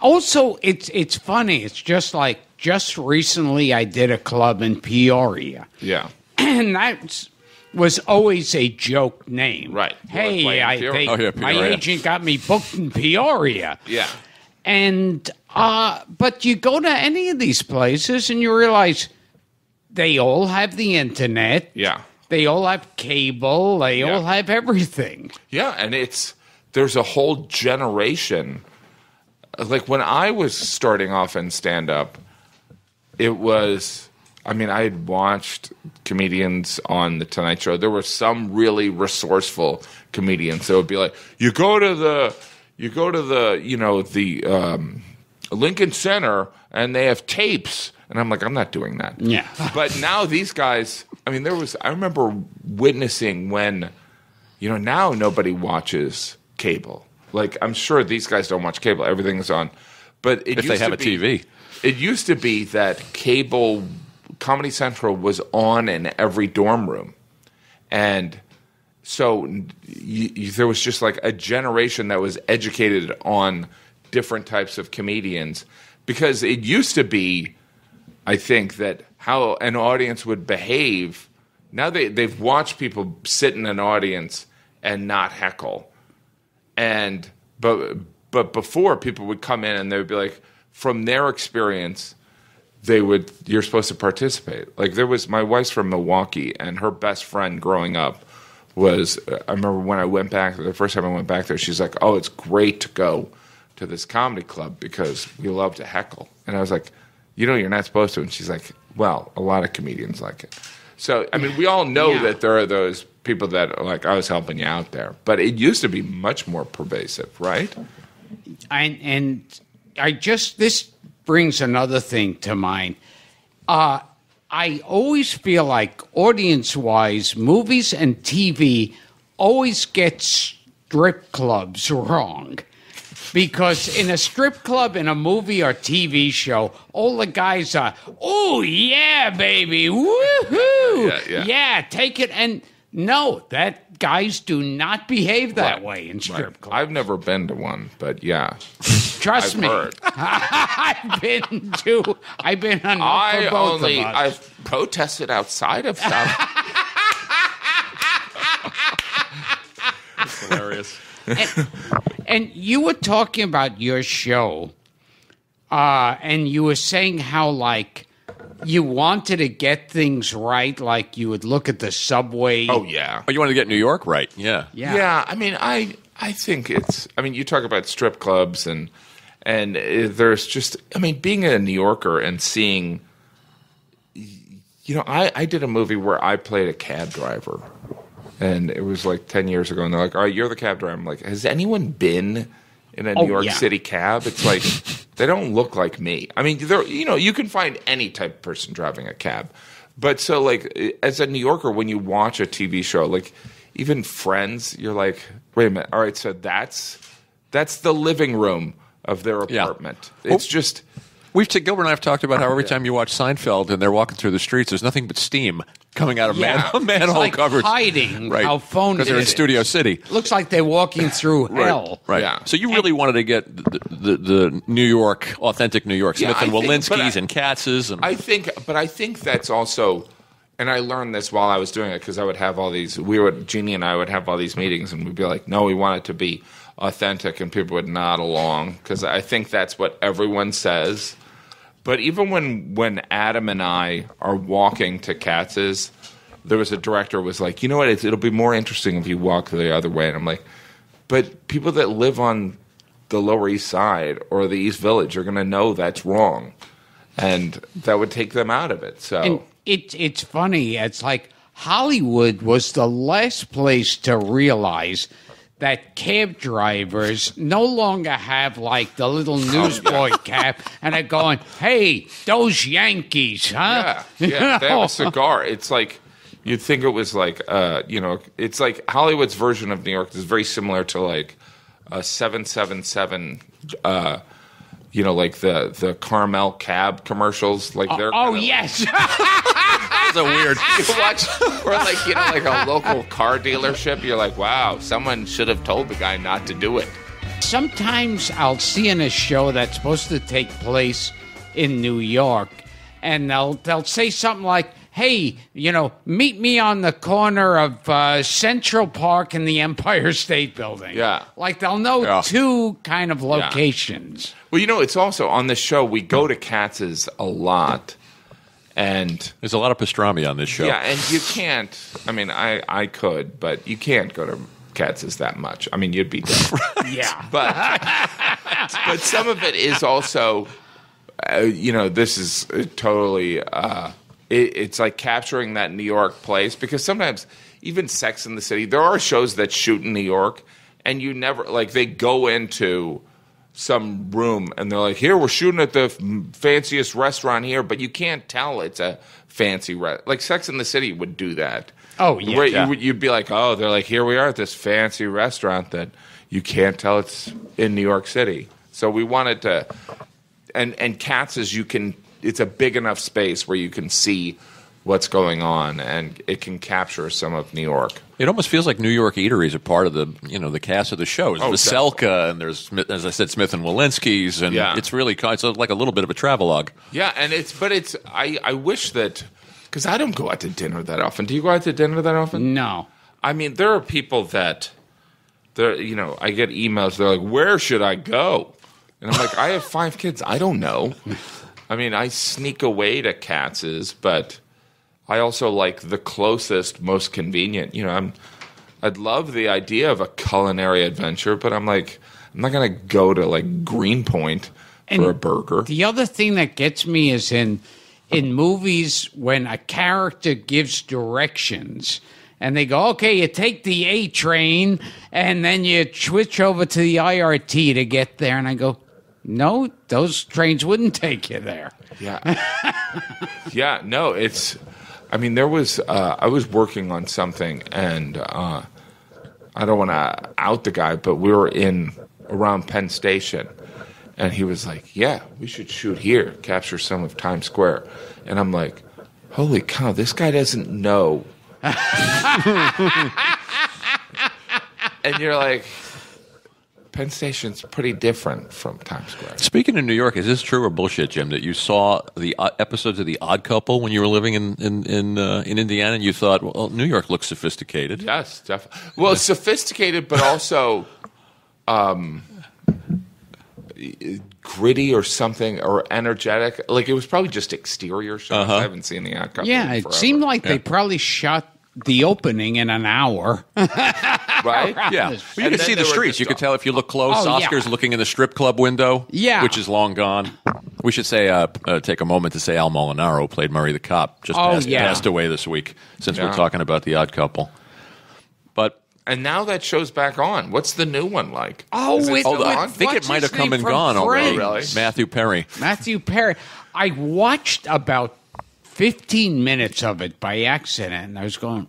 [SPEAKER 1] Also, it's it's funny. It's just like just recently I did a club in Peoria,
[SPEAKER 3] Yeah.
[SPEAKER 1] and that was always a joke name.
[SPEAKER 3] Right.
[SPEAKER 1] Hey,
[SPEAKER 3] play
[SPEAKER 1] I,
[SPEAKER 3] Peoria?
[SPEAKER 1] they,
[SPEAKER 2] Oh, yeah,
[SPEAKER 1] my agent got me booked in Peoria.
[SPEAKER 3] Yeah.
[SPEAKER 1] And uh, but you go to any of these places and you realize they all have the internet.
[SPEAKER 3] Yeah.
[SPEAKER 1] They all have cable. They
[SPEAKER 3] Yeah.
[SPEAKER 1] all have everything.
[SPEAKER 3] Yeah, and it's there's a whole generation. Like when I was starting off in stand up, it was I mean, I had watched comedians on the Tonight Show. There were some really resourceful comedians that would be like, "You go to the, you go to the, you know, the um, Lincoln Center, and they have tapes." And I'm like, "I'm not doing that."
[SPEAKER 1] Yeah. <laughs>
[SPEAKER 3] but now these guys, I mean, there was. I remember witnessing when, you know, now nobody watches cable. Like, I'm sure these guys don't watch cable. Everything's on. But it
[SPEAKER 2] If they have
[SPEAKER 3] to
[SPEAKER 2] a
[SPEAKER 3] be-
[SPEAKER 2] TV.
[SPEAKER 3] it used to be that cable Comedy Central was on in every dorm room. And so y y there was just like a generation that was educated on different types of comedians because it used to be I think that how an audience would behave now they they've watched people sit in an audience and not heckle. And but but before people would come in and they would be like from their experience they would you're supposed to participate. Like there was my wife's from milwaukee and her best friend growing up was i remember when i went back the first time i went back there she's like oh it's great to go to this comedy club because we love to heckle. And i was like you know you're not supposed to and she's like well a lot of comedians like it so i mean we all know
[SPEAKER 1] Yeah.
[SPEAKER 3] that there are those people that are like i was helping you out there but it used to be much more pervasive right
[SPEAKER 1] and and I just this brings another thing to mind. Uh, I always feel like audience wise, movies and TV always get strip clubs wrong. Because in a strip club, in a movie or TV show, all the guys are, oh, yeah, baby, woohoo!
[SPEAKER 3] Yeah, yeah.
[SPEAKER 1] yeah, take it. And no, that guys do not behave that
[SPEAKER 3] Right.
[SPEAKER 1] way in strip
[SPEAKER 3] Right.
[SPEAKER 1] clubs.
[SPEAKER 3] i've never been to one but yeah
[SPEAKER 1] Trust
[SPEAKER 3] I've
[SPEAKER 1] me. <laughs> I've been to. I've been on
[SPEAKER 3] I
[SPEAKER 1] for both
[SPEAKER 3] only
[SPEAKER 1] of us.
[SPEAKER 3] I've protested outside of stuff. <laughs> <laughs>
[SPEAKER 2] Hilarious.
[SPEAKER 1] And you were talking about your show, uh, and you were saying how like you wanted to get things right, like you would look at the subway.
[SPEAKER 3] oh yeah.
[SPEAKER 2] Oh, you want to get New York right? Yeah.
[SPEAKER 1] yeah.
[SPEAKER 3] yeah. I mean, I I think it's. I mean, you talk about strip clubs and and uh, there's just. I mean, being a New Yorker and seeing. You know, I I did a movie where I played a cab driver, and it was like ten years ago, and they're like, "All right, you're the cab driver." I'm like, "Has anyone been?" In a oh, New
[SPEAKER 1] Oh,
[SPEAKER 3] York
[SPEAKER 1] yeah.
[SPEAKER 3] City cab, it's like <laughs> they don't look like me. I mean, you know you can find any type of person driving a cab, but so like as a New Yorker, when you watch a TV show, like even Friends, you're like, wait a minute, all right, so that's that's the living room of their
[SPEAKER 2] Yeah.
[SPEAKER 3] apartment. It's oh. just
[SPEAKER 2] We've t- Gilbert and I have talked about how every time you watch Seinfeld and they're walking through the streets, there's nothing but steam coming out of
[SPEAKER 1] Yeah.
[SPEAKER 2] man- <laughs> manhole
[SPEAKER 1] like
[SPEAKER 2] covers.
[SPEAKER 1] hiding
[SPEAKER 2] right?
[SPEAKER 1] how phony
[SPEAKER 2] because they're
[SPEAKER 1] it
[SPEAKER 2] in
[SPEAKER 1] is.
[SPEAKER 2] Studio City.
[SPEAKER 1] Looks like they're walking through
[SPEAKER 2] Right,
[SPEAKER 1] hell.
[SPEAKER 2] right.
[SPEAKER 3] Yeah.
[SPEAKER 2] So you really wanted to get the, the, the New York, authentic New York,
[SPEAKER 3] Yeah,
[SPEAKER 2] Smith and
[SPEAKER 3] I think-
[SPEAKER 2] Wollensky's
[SPEAKER 3] I-
[SPEAKER 2] and Katz's, and
[SPEAKER 3] I think, but I think that's also, and I learned this while I was doing it because I would have all these. We would Jeannie and I would have all these meetings, and we'd be like, "No, we want it to be authentic," and people would nod along because I think that's what everyone says. But even when when Adam and I are walking to Katz's, there was a director was like, "You know what? It's, it'll be more interesting if you walk the other way," and I'm like, "But people that live on." The Lower East Side or the East Village are going to know that's wrong and that would take them out of it. So
[SPEAKER 1] And it, it's funny. It's like Hollywood was the last place to realize that cab drivers no longer have like the little newsboy cap and are going, "Hey, those Yankees, huh?"
[SPEAKER 3] Yeah, yeah. <laughs> They have a cigar. It's like you'd think it was like uh, you know, it's like Hollywood's version of New York is very similar to like a seven seven seven. Uh, you know, like the the Carmel cab commercials. Like they're
[SPEAKER 1] Oh
[SPEAKER 3] like-
[SPEAKER 1] yes, <laughs>
[SPEAKER 2] That's a weird. <laughs>
[SPEAKER 3] you watch <laughs> or like you know like a local car dealership. You're like, wow, someone should have told the guy not to do it.
[SPEAKER 1] sometimes I'll see in a show that's supposed to take place in New York, and they'll they'll say something like, "Hey, you know, meet me on the corner of uh, Central Park and the Empire State Building."
[SPEAKER 3] Yeah.
[SPEAKER 1] like they'll know
[SPEAKER 2] Yeah.
[SPEAKER 1] two kind of locations.
[SPEAKER 3] Well, you know, it's also on the show. We go to Katz's a lot, and
[SPEAKER 2] There's a lot of pastrami on this show.
[SPEAKER 3] yeah, and you can't. I mean, I I could, but you can't go to Katz's that much. I mean, you'd be dead. <laughs>
[SPEAKER 1] Yeah, <laughs>
[SPEAKER 3] but but some of it is also, uh, you know, this is uh, totally. Uh, it, it's like capturing that New York place because sometimes even Sex in the City, there are shows that shoot in New York, and you never like they go into some room and they're like, "Here, we're shooting at the f- fanciest restaurant here," but you can't tell it's a fancy restaurant. like Sex in the City would do that.
[SPEAKER 1] Oh, yeah.
[SPEAKER 3] Where
[SPEAKER 2] Yeah.
[SPEAKER 3] You, you'd be like, "Oh, they're like, here we are at this fancy restaurant that you can't tell it's in New York City." So we wanted to, and and Katz's you can. It's a big enough space where you can see what's going on, and it can capture some of New York.
[SPEAKER 2] It almost feels like New York eateries are part of the you know the cast of the show. There's
[SPEAKER 3] Oh,
[SPEAKER 2] Veselka and there's as I said Smith and Wollensky's and
[SPEAKER 3] Yeah.
[SPEAKER 2] it's really it's like a little bit of a travelogue.
[SPEAKER 3] Yeah, and it's but it's I I wish that because I don't go out to dinner that often. Do you go out to dinner that often?
[SPEAKER 1] no.
[SPEAKER 3] I mean, there are people that there. You know, I get emails. They're like, "Where should I go?" And I'm like, "I have five kids. I don't know." <laughs> I mean, I sneak away to Katz's, but I also like the closest, most convenient. You know, I'm. I'd love the idea of a culinary adventure, but I'm like, I'm not gonna go to like Greenpoint
[SPEAKER 1] And
[SPEAKER 3] for a burger.
[SPEAKER 1] The other thing that gets me is in in movies when a character gives directions and they go, okay, you take the A train and then you switch over to the IRT to get there. And I go, no, those trains wouldn't take you there.
[SPEAKER 3] Yeah. <laughs> yeah, no, it's I mean there was uh, I was working on something and uh, I don't want to out the guy, but we were in around Penn Station and he was like, "Yeah, we should shoot here, capture some of Times Square." And I'm like, "Holy cow, this guy doesn't know." <laughs> and you're like Penn Station's pretty different from Times Square.
[SPEAKER 2] Speaking of New York, is this true or bullshit, Jim? That you saw the uh, episodes of The Odd Couple when you were living in in in, uh, in Indiana, and you thought, well, New York looks sophisticated.
[SPEAKER 3] Yes, definitely. Well, sophisticated, but also um, gritty or something, or energetic. Like it was probably just exterior shots. I haven't seen the Odd Couple.
[SPEAKER 1] Yeah,
[SPEAKER 3] in
[SPEAKER 1] it
[SPEAKER 3] forever.
[SPEAKER 1] seemed like they probably shot the opening in an hour. <laughs>
[SPEAKER 3] right.
[SPEAKER 2] Yeah, well, you can see the streets. You can tell if you look close.
[SPEAKER 1] Oh, yeah.
[SPEAKER 2] Oscar's looking in the strip club window.
[SPEAKER 1] Yeah.
[SPEAKER 2] which is long gone. We should say uh, uh, take a moment to say Al Molinaro played Murray the cop just
[SPEAKER 1] Oh,
[SPEAKER 2] passed,
[SPEAKER 1] yeah.
[SPEAKER 2] passed away this week. Since
[SPEAKER 3] Yeah.
[SPEAKER 2] we're talking about the Odd Couple, but
[SPEAKER 3] And now that show's back on. What's the new one like?
[SPEAKER 1] Oh,
[SPEAKER 3] Is it
[SPEAKER 1] with-
[SPEAKER 2] I think it might have come and gone already.
[SPEAKER 1] Friends?
[SPEAKER 2] Matthew Perry.
[SPEAKER 1] Matthew Perry. I watched about 15 minutes of it by accident, and I was going,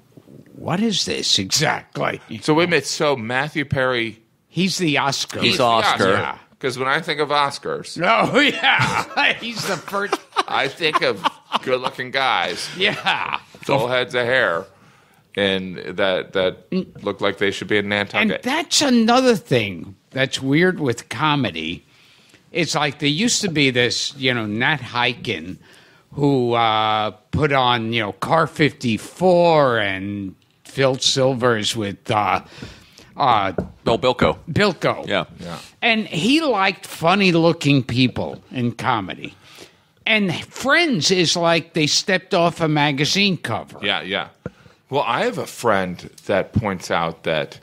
[SPEAKER 1] what is this exactly?
[SPEAKER 3] So wait a minute. So Matthew Perry,
[SPEAKER 1] He's the Oscar.
[SPEAKER 2] He's Oscar.
[SPEAKER 1] Yeah.
[SPEAKER 3] Because when I think of Oscars,
[SPEAKER 1] Oh, <laughs> yeah. <laughs> He's the first.
[SPEAKER 3] I think of good-looking guys,
[SPEAKER 1] Yeah.
[SPEAKER 3] full heads of hair, and that that look like they should be in
[SPEAKER 1] Mm. And that's another thing that's weird with comedy. It's like there used to be this, you know, Nat Hiken who uh, put on, you know, Car 54 and Phil Silvers with uh, uh,
[SPEAKER 2] Bill Bilko.
[SPEAKER 1] Bilko.
[SPEAKER 2] Yeah.
[SPEAKER 3] yeah.
[SPEAKER 1] And he liked funny looking people in comedy. And Friends is like they stepped off a magazine cover.
[SPEAKER 3] Yeah, yeah. Well, I have a friend that points out that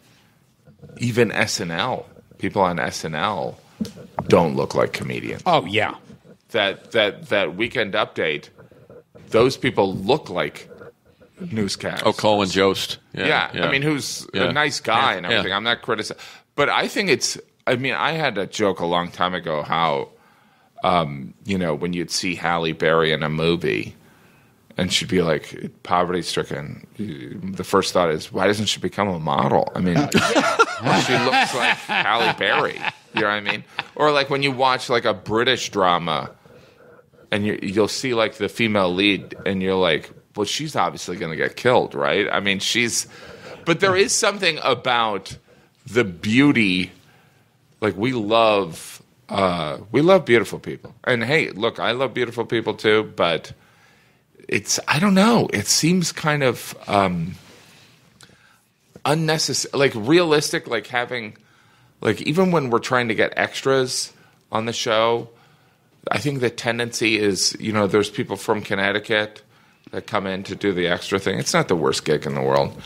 [SPEAKER 3] even SNL, people on SNL, don't look like comedians.
[SPEAKER 1] Oh, yeah.
[SPEAKER 3] That that that Weekend Update, those people look like newscast.
[SPEAKER 2] Oh, Colin Jost.
[SPEAKER 3] Yeah, I mean, who's
[SPEAKER 2] Yeah.
[SPEAKER 3] a nice guy
[SPEAKER 2] Yeah,
[SPEAKER 3] and everything.
[SPEAKER 2] yeah.
[SPEAKER 3] I'm not criticizing, but I think it's. I mean, I had a joke a long time ago how, um, you know, when you'd see Halle Berry in a movie, and she'd be like poverty stricken, the first thought is, why doesn't she become a model? I mean, <laughs> <laughs> she looks like Halle Berry. You know what I mean? Or like when you watch like a British drama, and you, you'll see like the female lead, and you're like, well, she's obviously going to get killed, right? I mean, she's. But there is something about the beauty. Like we love, uh, we love beautiful people, and hey, look, I love beautiful people too. But it's I don't know. It seems kind of um, unnecessary, like realistic, like having, like even when we're trying to get extras on the show, I think the tendency is, you know, there's people from Connecticut that come in to do the extra thing. It's not the worst gig in the world,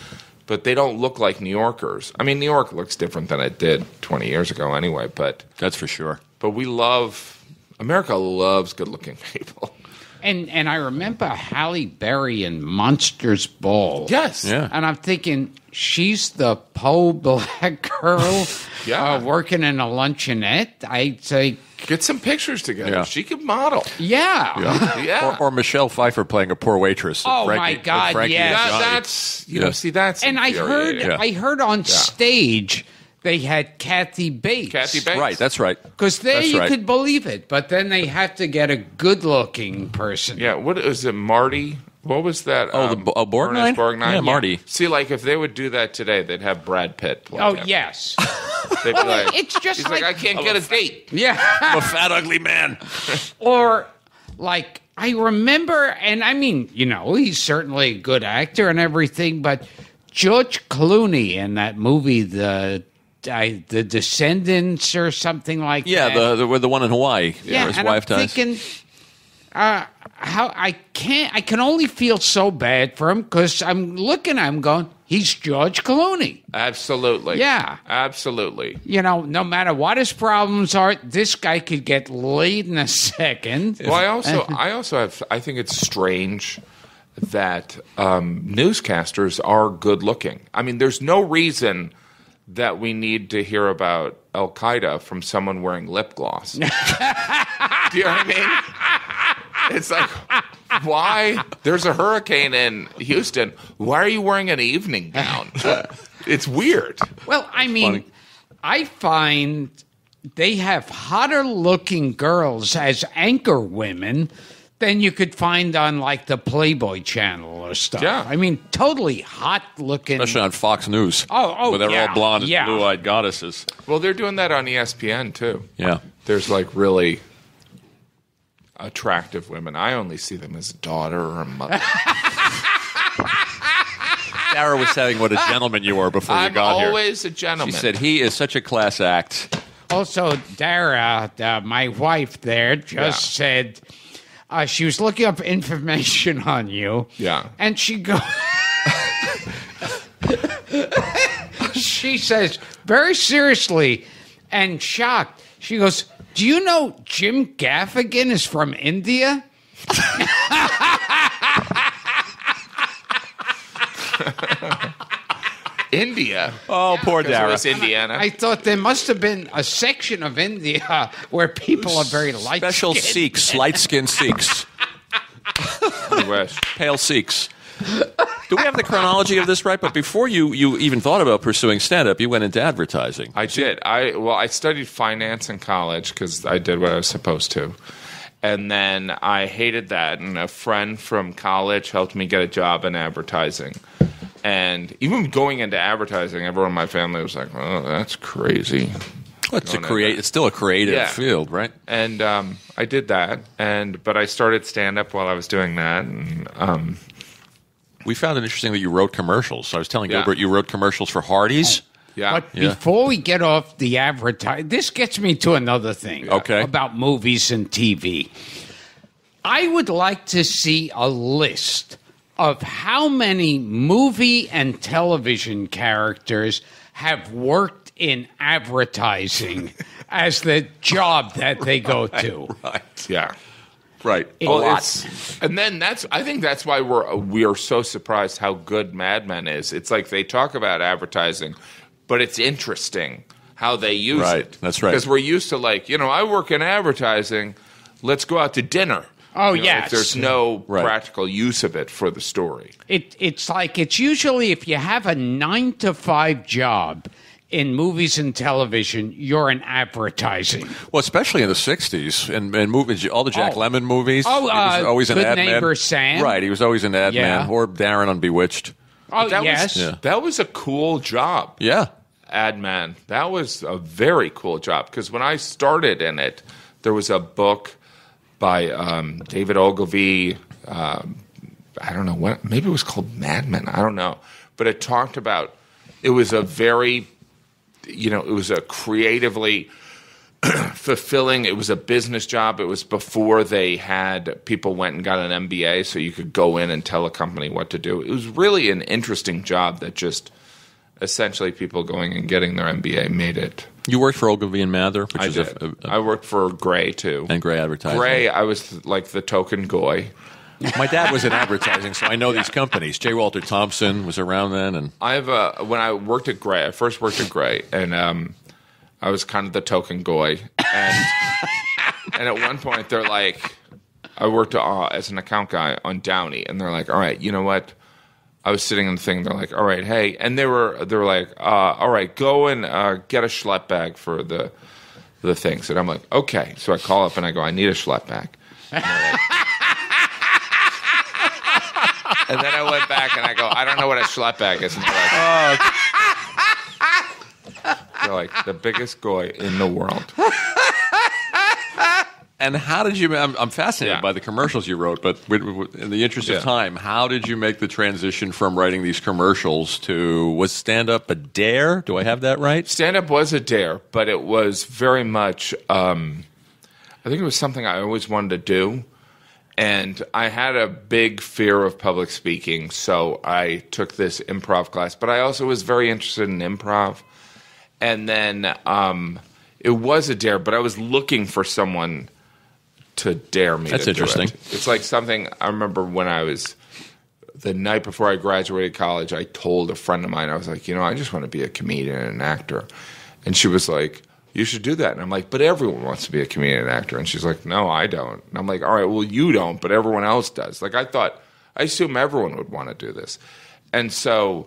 [SPEAKER 3] but they don't look like New Yorkers. I mean, New York looks different than it did 20 years ago anyway, but
[SPEAKER 2] That's for sure.
[SPEAKER 3] but we love America loves good-looking people.
[SPEAKER 1] And and I remember Halle Berry in Monsters Ball.
[SPEAKER 3] Yes.
[SPEAKER 2] Yeah.
[SPEAKER 1] And I'm thinking she's the Poe Black <laughs> girl
[SPEAKER 3] Yeah.
[SPEAKER 1] uh, working in a luncheonette. I'd say,
[SPEAKER 3] Get some pictures together.
[SPEAKER 2] Yeah.
[SPEAKER 3] She could model.
[SPEAKER 1] yeah. <laughs>
[SPEAKER 3] Yeah.
[SPEAKER 2] Or, or Michelle Pfeiffer playing a poor waitress.
[SPEAKER 1] Oh,
[SPEAKER 2] Frankie-
[SPEAKER 1] my God,
[SPEAKER 2] Frankie
[SPEAKER 1] yes.
[SPEAKER 3] That- that's you
[SPEAKER 2] Yeah.
[SPEAKER 3] know, see that's
[SPEAKER 1] And I heard.
[SPEAKER 2] Yeah.
[SPEAKER 1] I heard on stage they had Kathy Bates.
[SPEAKER 3] Kathy Bates.
[SPEAKER 2] Right, that's right.
[SPEAKER 1] Because there
[SPEAKER 2] That's
[SPEAKER 1] you
[SPEAKER 2] right.
[SPEAKER 1] could believe it, but then they have to get a good-looking person.
[SPEAKER 3] Yeah, what is it, Marty? What was that?
[SPEAKER 2] Oh, the- oh, Borgnine?
[SPEAKER 3] Ernest Borgnine?
[SPEAKER 2] Yeah, Marty.
[SPEAKER 3] See, like if they would do that today, they'd have Brad Pitt. Play
[SPEAKER 1] Oh
[SPEAKER 3] him.
[SPEAKER 1] yes, <laughs>
[SPEAKER 3] They'd be like,
[SPEAKER 1] it's just
[SPEAKER 3] he's like,
[SPEAKER 1] like-
[SPEAKER 3] I can't get a date.
[SPEAKER 1] yeah. <laughs>
[SPEAKER 2] I'm a fat, ugly man. <laughs>
[SPEAKER 1] or like I remember, and I mean, you know, he's certainly a good actor and everything, but George Clooney in that movie, the I, the Descendants or something like
[SPEAKER 2] Yeah,
[SPEAKER 1] that.
[SPEAKER 2] the, the, the one in Hawaii
[SPEAKER 1] yeah,
[SPEAKER 2] where his
[SPEAKER 1] and
[SPEAKER 2] wife
[SPEAKER 1] I'm
[SPEAKER 2] dies.
[SPEAKER 1] thinking, uh, how I can't, I can only feel so bad for him because I'm looking, I'm going, he's George Clooney.
[SPEAKER 3] Absolutely.
[SPEAKER 1] Yeah.
[SPEAKER 3] Absolutely.
[SPEAKER 1] You know, no matter what his problems are, this guy could get laid in a second.
[SPEAKER 3] Well, I also, I also have. I think it's strange that um, newscasters are good looking. I mean, there's no reason that we need to hear about Al Qaeda from someone wearing lip gloss. <laughs> Do you know what I mean? It's like, why? There's a hurricane in Houston. Why are you wearing an evening gown? <laughs> It's weird.
[SPEAKER 1] Well, I mean, I find they have hotter looking girls as anchor women than you could find on like the Playboy channel or stuff.
[SPEAKER 3] Yeah.
[SPEAKER 1] I mean, totally hot looking.
[SPEAKER 2] Especially on Fox News.
[SPEAKER 1] Oh, oh,
[SPEAKER 2] Where they're
[SPEAKER 1] yeah,
[SPEAKER 2] all blonde and
[SPEAKER 1] yeah.
[SPEAKER 2] blue eyed goddesses.
[SPEAKER 3] Well, they're doing that on ESPN too.
[SPEAKER 2] Yeah.
[SPEAKER 3] There's like really attractive women. I only see them as a daughter or a mother. <laughs>
[SPEAKER 2] Sarah was saying what a gentleman you were before you
[SPEAKER 3] I'm
[SPEAKER 2] got here.
[SPEAKER 3] always a gentleman.
[SPEAKER 2] She said he is such a class act.
[SPEAKER 1] Also, Dara, uh, my wife there, just
[SPEAKER 3] Yeah.
[SPEAKER 1] said uh, she was looking up information <laughs> on you.
[SPEAKER 3] Yeah.
[SPEAKER 1] And she goes. <laughs> she says, very seriously and shocked, she goes, Do you know Jim Gaffigan is from India? <laughs>
[SPEAKER 3] India.
[SPEAKER 2] Oh, poor
[SPEAKER 3] Because it
[SPEAKER 2] Dara.
[SPEAKER 3] was Indiana.
[SPEAKER 1] I thought there must have been a section of India where people are very light
[SPEAKER 2] Special Sikhs, light skinned Sikhs,
[SPEAKER 3] I wish.
[SPEAKER 2] pale Sikhs. Do we have the chronology of this right? But before you, you even thought about pursuing stand up, you went into advertising.
[SPEAKER 3] I did. I well, I studied finance in college because I did what I was supposed to, and then I hated that. And a friend from college helped me get a job in advertising. And even going into advertising, everyone in my family was like, "Oh, that's crazy."
[SPEAKER 2] Well, it's, a create, it's still a creative
[SPEAKER 3] Yeah.
[SPEAKER 2] field, right?
[SPEAKER 3] And um, I did that, and but I started stand up while I was doing that, and um,
[SPEAKER 2] We found it interesting that you wrote commercials. I was telling
[SPEAKER 3] Yeah.
[SPEAKER 2] Gilbert you wrote commercials for Hardee's.
[SPEAKER 3] yeah,
[SPEAKER 1] But
[SPEAKER 2] Yeah.
[SPEAKER 1] before we get off the advertise, this gets me to another thing.
[SPEAKER 2] Okay.
[SPEAKER 1] About movies and TV. I would like to see a list of how many movie and television characters have worked in advertising <laughs> as the job that they go to. Right.
[SPEAKER 3] Yeah.
[SPEAKER 2] Right.
[SPEAKER 1] It-
[SPEAKER 2] A lot.
[SPEAKER 3] and then that's I think that's why we're we are so surprised how good Mad Men is. It's like they talk about advertising, but it's interesting how they use
[SPEAKER 2] Right,
[SPEAKER 3] it.
[SPEAKER 2] that's right.
[SPEAKER 3] Because we're used to like you know I work in advertising. Let's go out to dinner.
[SPEAKER 1] Oh,
[SPEAKER 3] You know,
[SPEAKER 1] yes.
[SPEAKER 3] if There's no
[SPEAKER 2] Right.
[SPEAKER 3] practical use of it for the story.
[SPEAKER 1] It, it's like it's usually if you have a nine to five job in movies and television, you're in advertising.
[SPEAKER 2] Well, especially in the '60s and, and movies, all the Jack
[SPEAKER 1] Oh.
[SPEAKER 2] Lemmon movies.
[SPEAKER 1] Oh,
[SPEAKER 2] he was
[SPEAKER 1] uh,
[SPEAKER 2] always an
[SPEAKER 1] Good
[SPEAKER 2] ad
[SPEAKER 1] Neighbor
[SPEAKER 2] man.
[SPEAKER 1] Sam.
[SPEAKER 2] Right, he was always an ad
[SPEAKER 1] Yeah.
[SPEAKER 2] man, or Darren on Bewitched.
[SPEAKER 1] Oh
[SPEAKER 3] That
[SPEAKER 1] yes,
[SPEAKER 3] was
[SPEAKER 2] Yeah.
[SPEAKER 3] that was a cool job.
[SPEAKER 2] Yeah,
[SPEAKER 3] ad man. That was a very cool job because when I started in it, there was a book by um, David Ogilvy. Um, I don't know what, maybe it was called Mad Men. I don't know, but it talked about. It was a very, you know, it was a creatively <clears throat> fulfilling. It was a business job. It was before they had people went and got an MBA, so you could go in and tell a company what to do. It was really an interesting job that just essentially people going and getting their MBA made it.
[SPEAKER 2] you worked for Ogilvy and Mather, which
[SPEAKER 3] I
[SPEAKER 2] is
[SPEAKER 3] did.
[SPEAKER 2] a, a,
[SPEAKER 3] I worked for Grey too.
[SPEAKER 2] and Grey Advertising.
[SPEAKER 3] Grey, I was like the token goy.
[SPEAKER 2] My dad was in advertising, so I know these companies. J. Walter Thompson was around then, and
[SPEAKER 3] I have a when I worked at Grey. I first worked at Grey, and um, I was kind of the token goy. And <laughs> and at one point, they're like, I worked uh, as an account guy on Downey, and they're like, all right, you know what? I was sitting in the thing. They're like, all right, hey, and they were they were like, uh, all right, go and uh, get a schlep bag for the the things. And I'm like, okay. So I call up and I go, I need a schlep bag. And, they're like- And then I went back and I go, I don't know what a schlep bag is. And they're like, they're like the biggest goy in the world.
[SPEAKER 2] and how did you? I'm, I'm fascinated
[SPEAKER 3] Yeah.
[SPEAKER 2] by the commercials you wrote, but in the interest
[SPEAKER 3] Yeah.
[SPEAKER 2] of time, how did you make the transition from writing these commercials to was stand up a dare? Do I have that right?
[SPEAKER 3] Stand up was a dare, but it was very much. Um, I think it was something I always wanted to do, and I had a big fear of public speaking, so I took this improv class. But I also was very interested in improv, and then um, it was a dare, but I was looking for someone to dare me.
[SPEAKER 2] That's
[SPEAKER 3] to do it.
[SPEAKER 2] interesting.
[SPEAKER 3] It's like something I remember when I was the night before I graduated college, I told a friend of mine, I was like, you know, I just want to be a comedian and an actor. And she was like, you should do that. And I'm like, but everyone wants to be a comedian actor. And she's like, no, I don't. And I'm like, all right, well, you don't, but everyone else does. Like, I thought, I assume everyone would want to do this. And so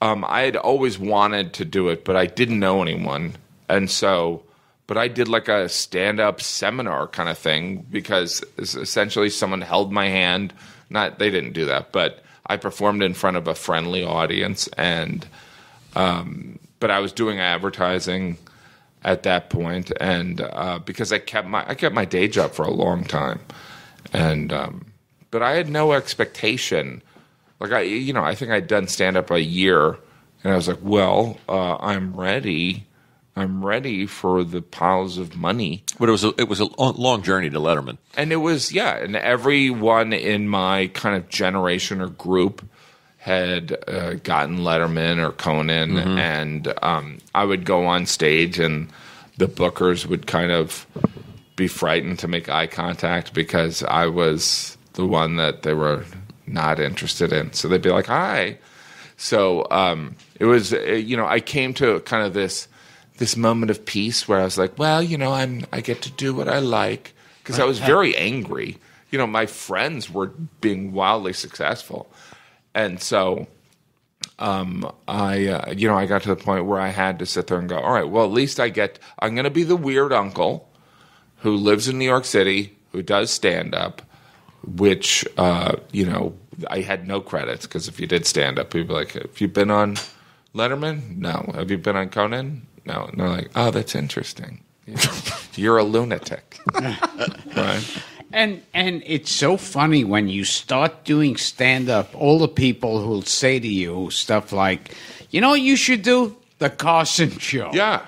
[SPEAKER 3] um, I had always wanted to do it, but I didn't know anyone. And so, but I did like a stand up seminar kind of thing because essentially someone held my hand. Not, they didn't do that, but I performed in front of a friendly audience. And, um, but I was doing advertising at that point, and uh, because I kept my I kept my day job for a long time, and um, but I had no expectation. Like I, you know, I think I'd done stand up a year, and I was like, well, uh, I'm ready. I'm ready for the piles of money.
[SPEAKER 2] But it was a, it was a long, long journey to Letterman.
[SPEAKER 3] And it was, yeah, and everyone in my kind of generation or group had uh, gotten Letterman or Conan, and um, I would go on stage, and the bookers would kind of be frightened to make eye contact because I was the one that they were not interested in. So they'd be like, "Hi." So um, it was, uh, you know, I came to kind of this this moment of peace where I was like, well, you know, I'm I get to do what I like because I was very angry. You know, my friends were being wildly successful, and so um, I, uh, you know, I got to the point where I had to sit there and go, all right, well, at least I get. I'm going to be the weird uncle who lives in New York City who does stand up, which uh, you know I had no credits because if you did stand up, people like, have you been on Letterman? No. Have you been on Conan? No. And they're like, oh, that's interesting. You know, <laughs> You're a lunatic, <laughs> right?
[SPEAKER 1] And and it's so funny when you start doing stand up, all the people who'll say to you stuff like, you know what you should do? The Carson show.
[SPEAKER 3] Yeah.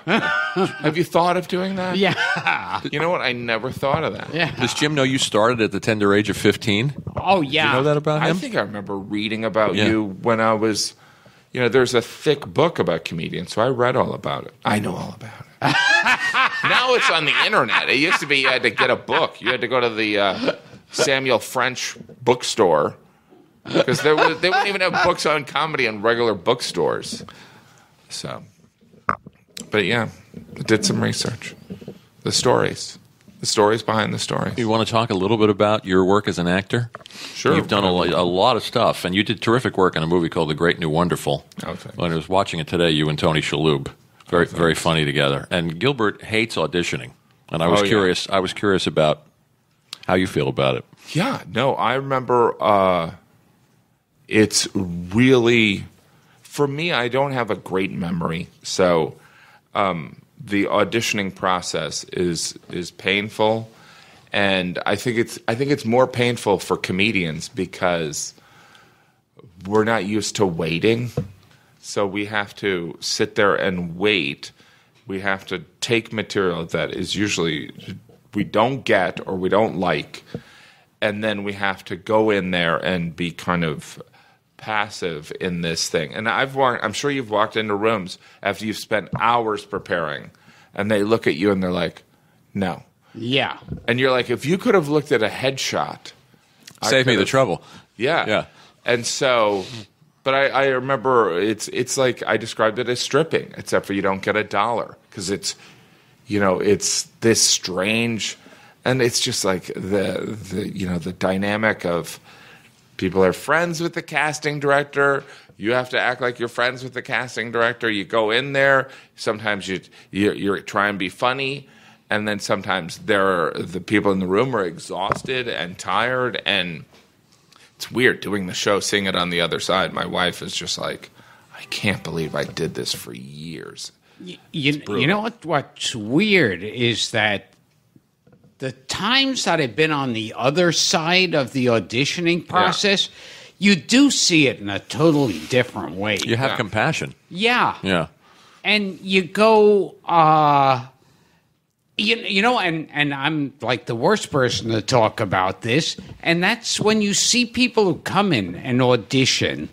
[SPEAKER 3] Have you thought of doing that?
[SPEAKER 1] Yeah.
[SPEAKER 3] You know what? I never thought of that.
[SPEAKER 1] Yeah.
[SPEAKER 2] Does Jim know you started at the tender age of 15?
[SPEAKER 1] Oh yeah.
[SPEAKER 2] You know that about him?
[SPEAKER 3] I think I remember reading about
[SPEAKER 2] Yeah.
[SPEAKER 3] you when I was, you know, there's a thick book about comedians, so I read all about it. I know all about it. <laughs> now it's on the internet. It used to be you had to get a book. You had to go to the uh, Samuel French bookstore because there was, they wouldn't even have books on comedy in regular bookstores. So, but yeah, I did some research. The stories, the stories behind the stories.
[SPEAKER 2] You want to talk a little bit about your work as an actor?
[SPEAKER 3] Sure.
[SPEAKER 2] You've done a, a lot of stuff, and you did terrific work in a movie called The Great New Wonderful.
[SPEAKER 3] Oh, thanks.
[SPEAKER 2] when I was watching it today, you and Tony Shalhoub, very very funny together. And Gilbert hates auditioning, and I was
[SPEAKER 3] Oh, yeah.
[SPEAKER 2] curious. I was curious about how you feel about it.
[SPEAKER 3] Yeah, no, I remember uh, it's really for me I don't have a great memory. So um, the auditioning process is is painful and I think it's I think it's more painful for comedians because we're not used to waiting. So we have to sit there and wait. We have to take material that is usually we don't get or we don't like, and then we have to go in there and be kind of passive in this thing. And I've walked, I'm sure you've walked into rooms after you've spent hours preparing, and they look at you and they're like, "No,"
[SPEAKER 1] Yeah.
[SPEAKER 3] and you're like, "If you could have looked at a headshot,
[SPEAKER 2] Save me the trouble.
[SPEAKER 3] yeah.
[SPEAKER 2] Yeah.
[SPEAKER 3] And so, but I, I remember it's it's like I described it as stripping, except for you don't get a dollar because it's, you know, it's this strange, and it's just like the the you know the dynamic of people are friends with the casting director. You have to act like you're friends with the casting director. You go in there. Sometimes you you you try and be funny, and then sometimes there are, the people in the room are exhausted and tired, and it's weird doing the show, seeing it on the other side. My wife is just like, I can't believe I did this for years.
[SPEAKER 1] You, you know what? What's weird is that the times that I've been on the other side of the auditioning process, you do see it in a totally different way.
[SPEAKER 2] You have
[SPEAKER 3] Yeah.
[SPEAKER 2] compassion.
[SPEAKER 1] yeah.
[SPEAKER 2] Yeah.
[SPEAKER 1] and you go uh you, you know and and i'm like the worst person to talk about this and that's when you see people who come in and audition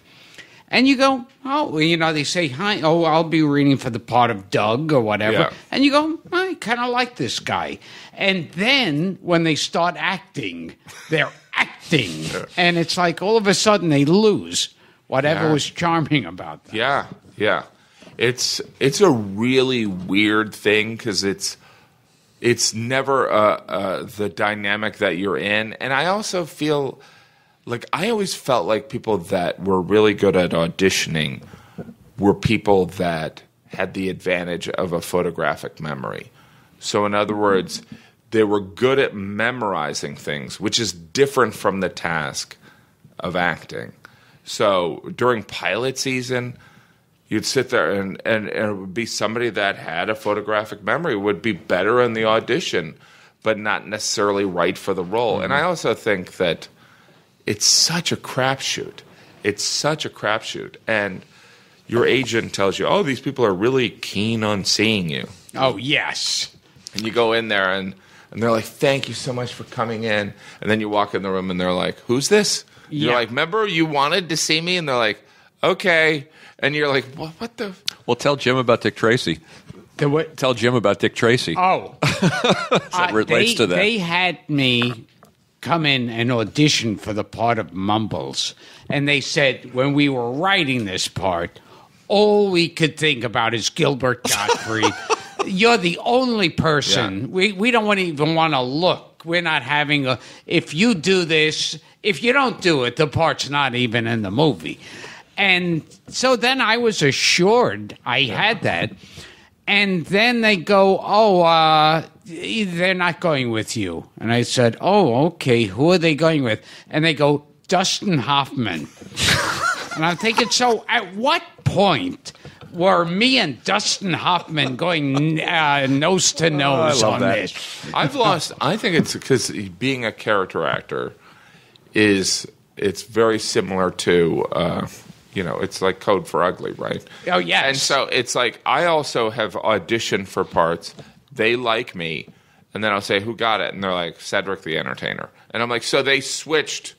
[SPEAKER 1] and you go oh you know they say hi oh i'll be reading for the part of doug or whatever
[SPEAKER 3] Yeah.
[SPEAKER 1] and you go i kind of like this guy and then when they start acting they're acting <laughs> and it's like all of a sudden they lose whatever
[SPEAKER 3] Yeah.
[SPEAKER 1] was charming about them
[SPEAKER 3] Yeah, yeah. It's it's a really weird thing because it's it's never uh, uh, the dynamic that you're in, and I also feel like I always felt like people that were really good at auditioning were people that had the advantage of a photographic memory. So, in other words, they were good at memorizing things, which is different from the task of acting. So, during pilot season, you'd sit there and, and, and it would be somebody that had a photographic memory would be better in the audition, but not necessarily right for the role. And I mm-hmm. also think that it's such a crapshoot. It's such a crapshoot. And your agent tells you, oh, these people are really keen on seeing you.
[SPEAKER 1] oh yes
[SPEAKER 3] And you go in there and, and they're like, thank you so much for coming in. And then you walk in the room and they're like, who's this? You're like, remember you wanted to see me? And they're like, okay. And you're like, what, what the?
[SPEAKER 2] Well, tell Jim about Dick Tracy.
[SPEAKER 1] the what
[SPEAKER 2] Tell Jim about Dick Tracy.
[SPEAKER 1] Oh, <laughs> Uh,
[SPEAKER 2] relates
[SPEAKER 1] they,
[SPEAKER 2] to that.
[SPEAKER 1] They had me come in and audition for the part of Mumbles, and they said when we were writing this part, all we could think about is Gilbert <laughs> Gottfried. You're the only person
[SPEAKER 3] Yeah.
[SPEAKER 1] we we don't want to even want to look. We're not having a. If you do this, if you don't do it, the part's not even in the movie. And so then I was assured I had that. And then they go, oh, uh, they're not going with you. And I said, oh, okay, who are they going with? And they go, Dustin Hoffman. <laughs> and I'm thinking, so at what point were me and Dustin Hoffman going uh, nose to nose
[SPEAKER 2] love
[SPEAKER 1] on
[SPEAKER 2] that.
[SPEAKER 1] this?
[SPEAKER 3] I've lost. I think it's because being a character actor is it's very similar to uh, you know it's like Code for Ugly, right?
[SPEAKER 1] Oh, yes.
[SPEAKER 3] And so it's like I also have auditioned for parts. They like me, and then I'll say who got it, and they're like Cedric the Entertainer, and I'm like so they switched.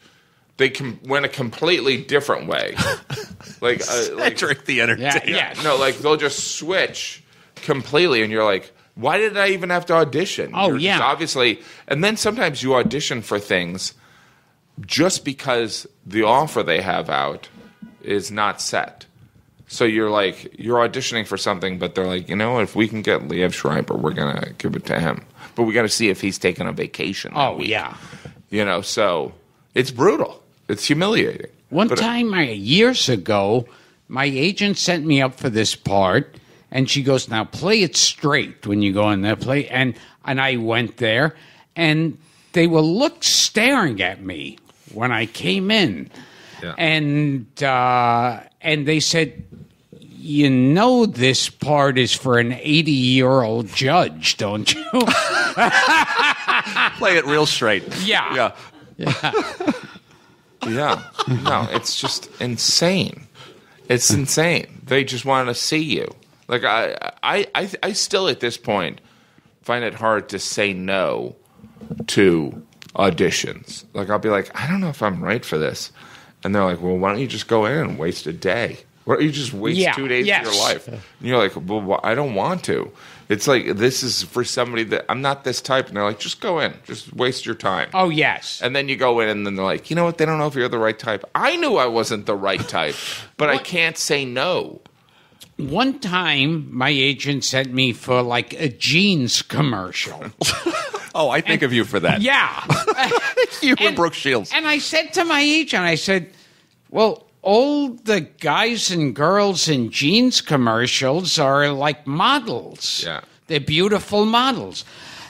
[SPEAKER 3] They com- went a completely different way, <laughs> like uh, like
[SPEAKER 2] Cedric the
[SPEAKER 1] Yeah,
[SPEAKER 2] Entertainer.
[SPEAKER 1] yeah.
[SPEAKER 3] no, like they'll just switch completely, and you're like, why did I even have to audition?
[SPEAKER 1] Oh,
[SPEAKER 3] You're
[SPEAKER 1] yeah.
[SPEAKER 3] obviously. And then sometimes you audition for things just because the offer they have out is not set. So you're like you're auditioning for something, but they're like, you know, if we can get Liev Schreiber, we're gonna give it to him. But we got to see if he's taking a vacation.
[SPEAKER 1] Oh
[SPEAKER 3] week.
[SPEAKER 1] yeah.
[SPEAKER 3] you know. So it's brutal. It's humiliating.
[SPEAKER 1] One
[SPEAKER 3] But-
[SPEAKER 1] time, I, years ago, my agent sent me up for this part, and she goes, "Now play it straight when you go in there, play." And and I went there, and they were look staring at me when I came in,
[SPEAKER 3] Yeah.
[SPEAKER 1] and uh, and they said. You know this part is for an 80 year old judge, don't you? <laughs>
[SPEAKER 2] Play it real straight.
[SPEAKER 1] Yeah.
[SPEAKER 2] Yeah. <laughs>
[SPEAKER 3] Yeah. No, it's just insane. It's insane. They just want to see you. Like I, I, I, I still at this point find it hard to say no to auditions. Like I'll be like, I don't know if I'm right for this, and they're like, Well, why don't you just go in and waste a day? Why don't you just waste
[SPEAKER 1] Yeah,
[SPEAKER 3] two days of your life? And you're like, Well, I don't want to. It's like this is for somebody that I'm not this type, and they're like, just go in, just waste your time.
[SPEAKER 1] oh, yes.
[SPEAKER 3] And then you go in and then they're like, you know what? They don't know if you're the right type. I knew I wasn't the right type, but I can't say no.
[SPEAKER 1] One time, my agent sent me for like a jeans commercial. <laughs>
[SPEAKER 2] Oh, I think of you for that.
[SPEAKER 1] yeah. <laughs>
[SPEAKER 2] you and Brooke Shields.
[SPEAKER 1] And I said to my agent, I said, well, all the guys and girls in jeans commercials are like models.
[SPEAKER 3] Yeah.
[SPEAKER 1] They're beautiful models.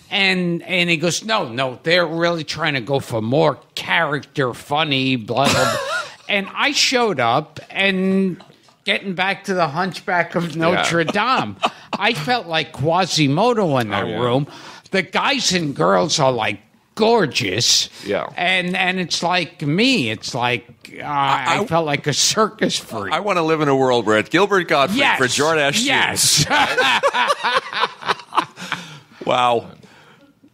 [SPEAKER 1] And and he goes, no, no, they're really trying to go for more character, funny, blah, blah, blah. <laughs> and I showed up and getting back to the Hunchback of Notre <laughs> Dame, I felt like Quasimodo in that
[SPEAKER 3] Oh, yeah.
[SPEAKER 1] room. The guys and girls are like gorgeous.
[SPEAKER 3] Yeah.
[SPEAKER 1] And and it's like me. It's like uh, I,
[SPEAKER 2] I-
[SPEAKER 1] felt like a circus freak.
[SPEAKER 2] I want to live in a world where it's Gilbert Gottfried
[SPEAKER 1] yes.
[SPEAKER 2] for Jordache.
[SPEAKER 1] Yes. <laughs>
[SPEAKER 2] Wow.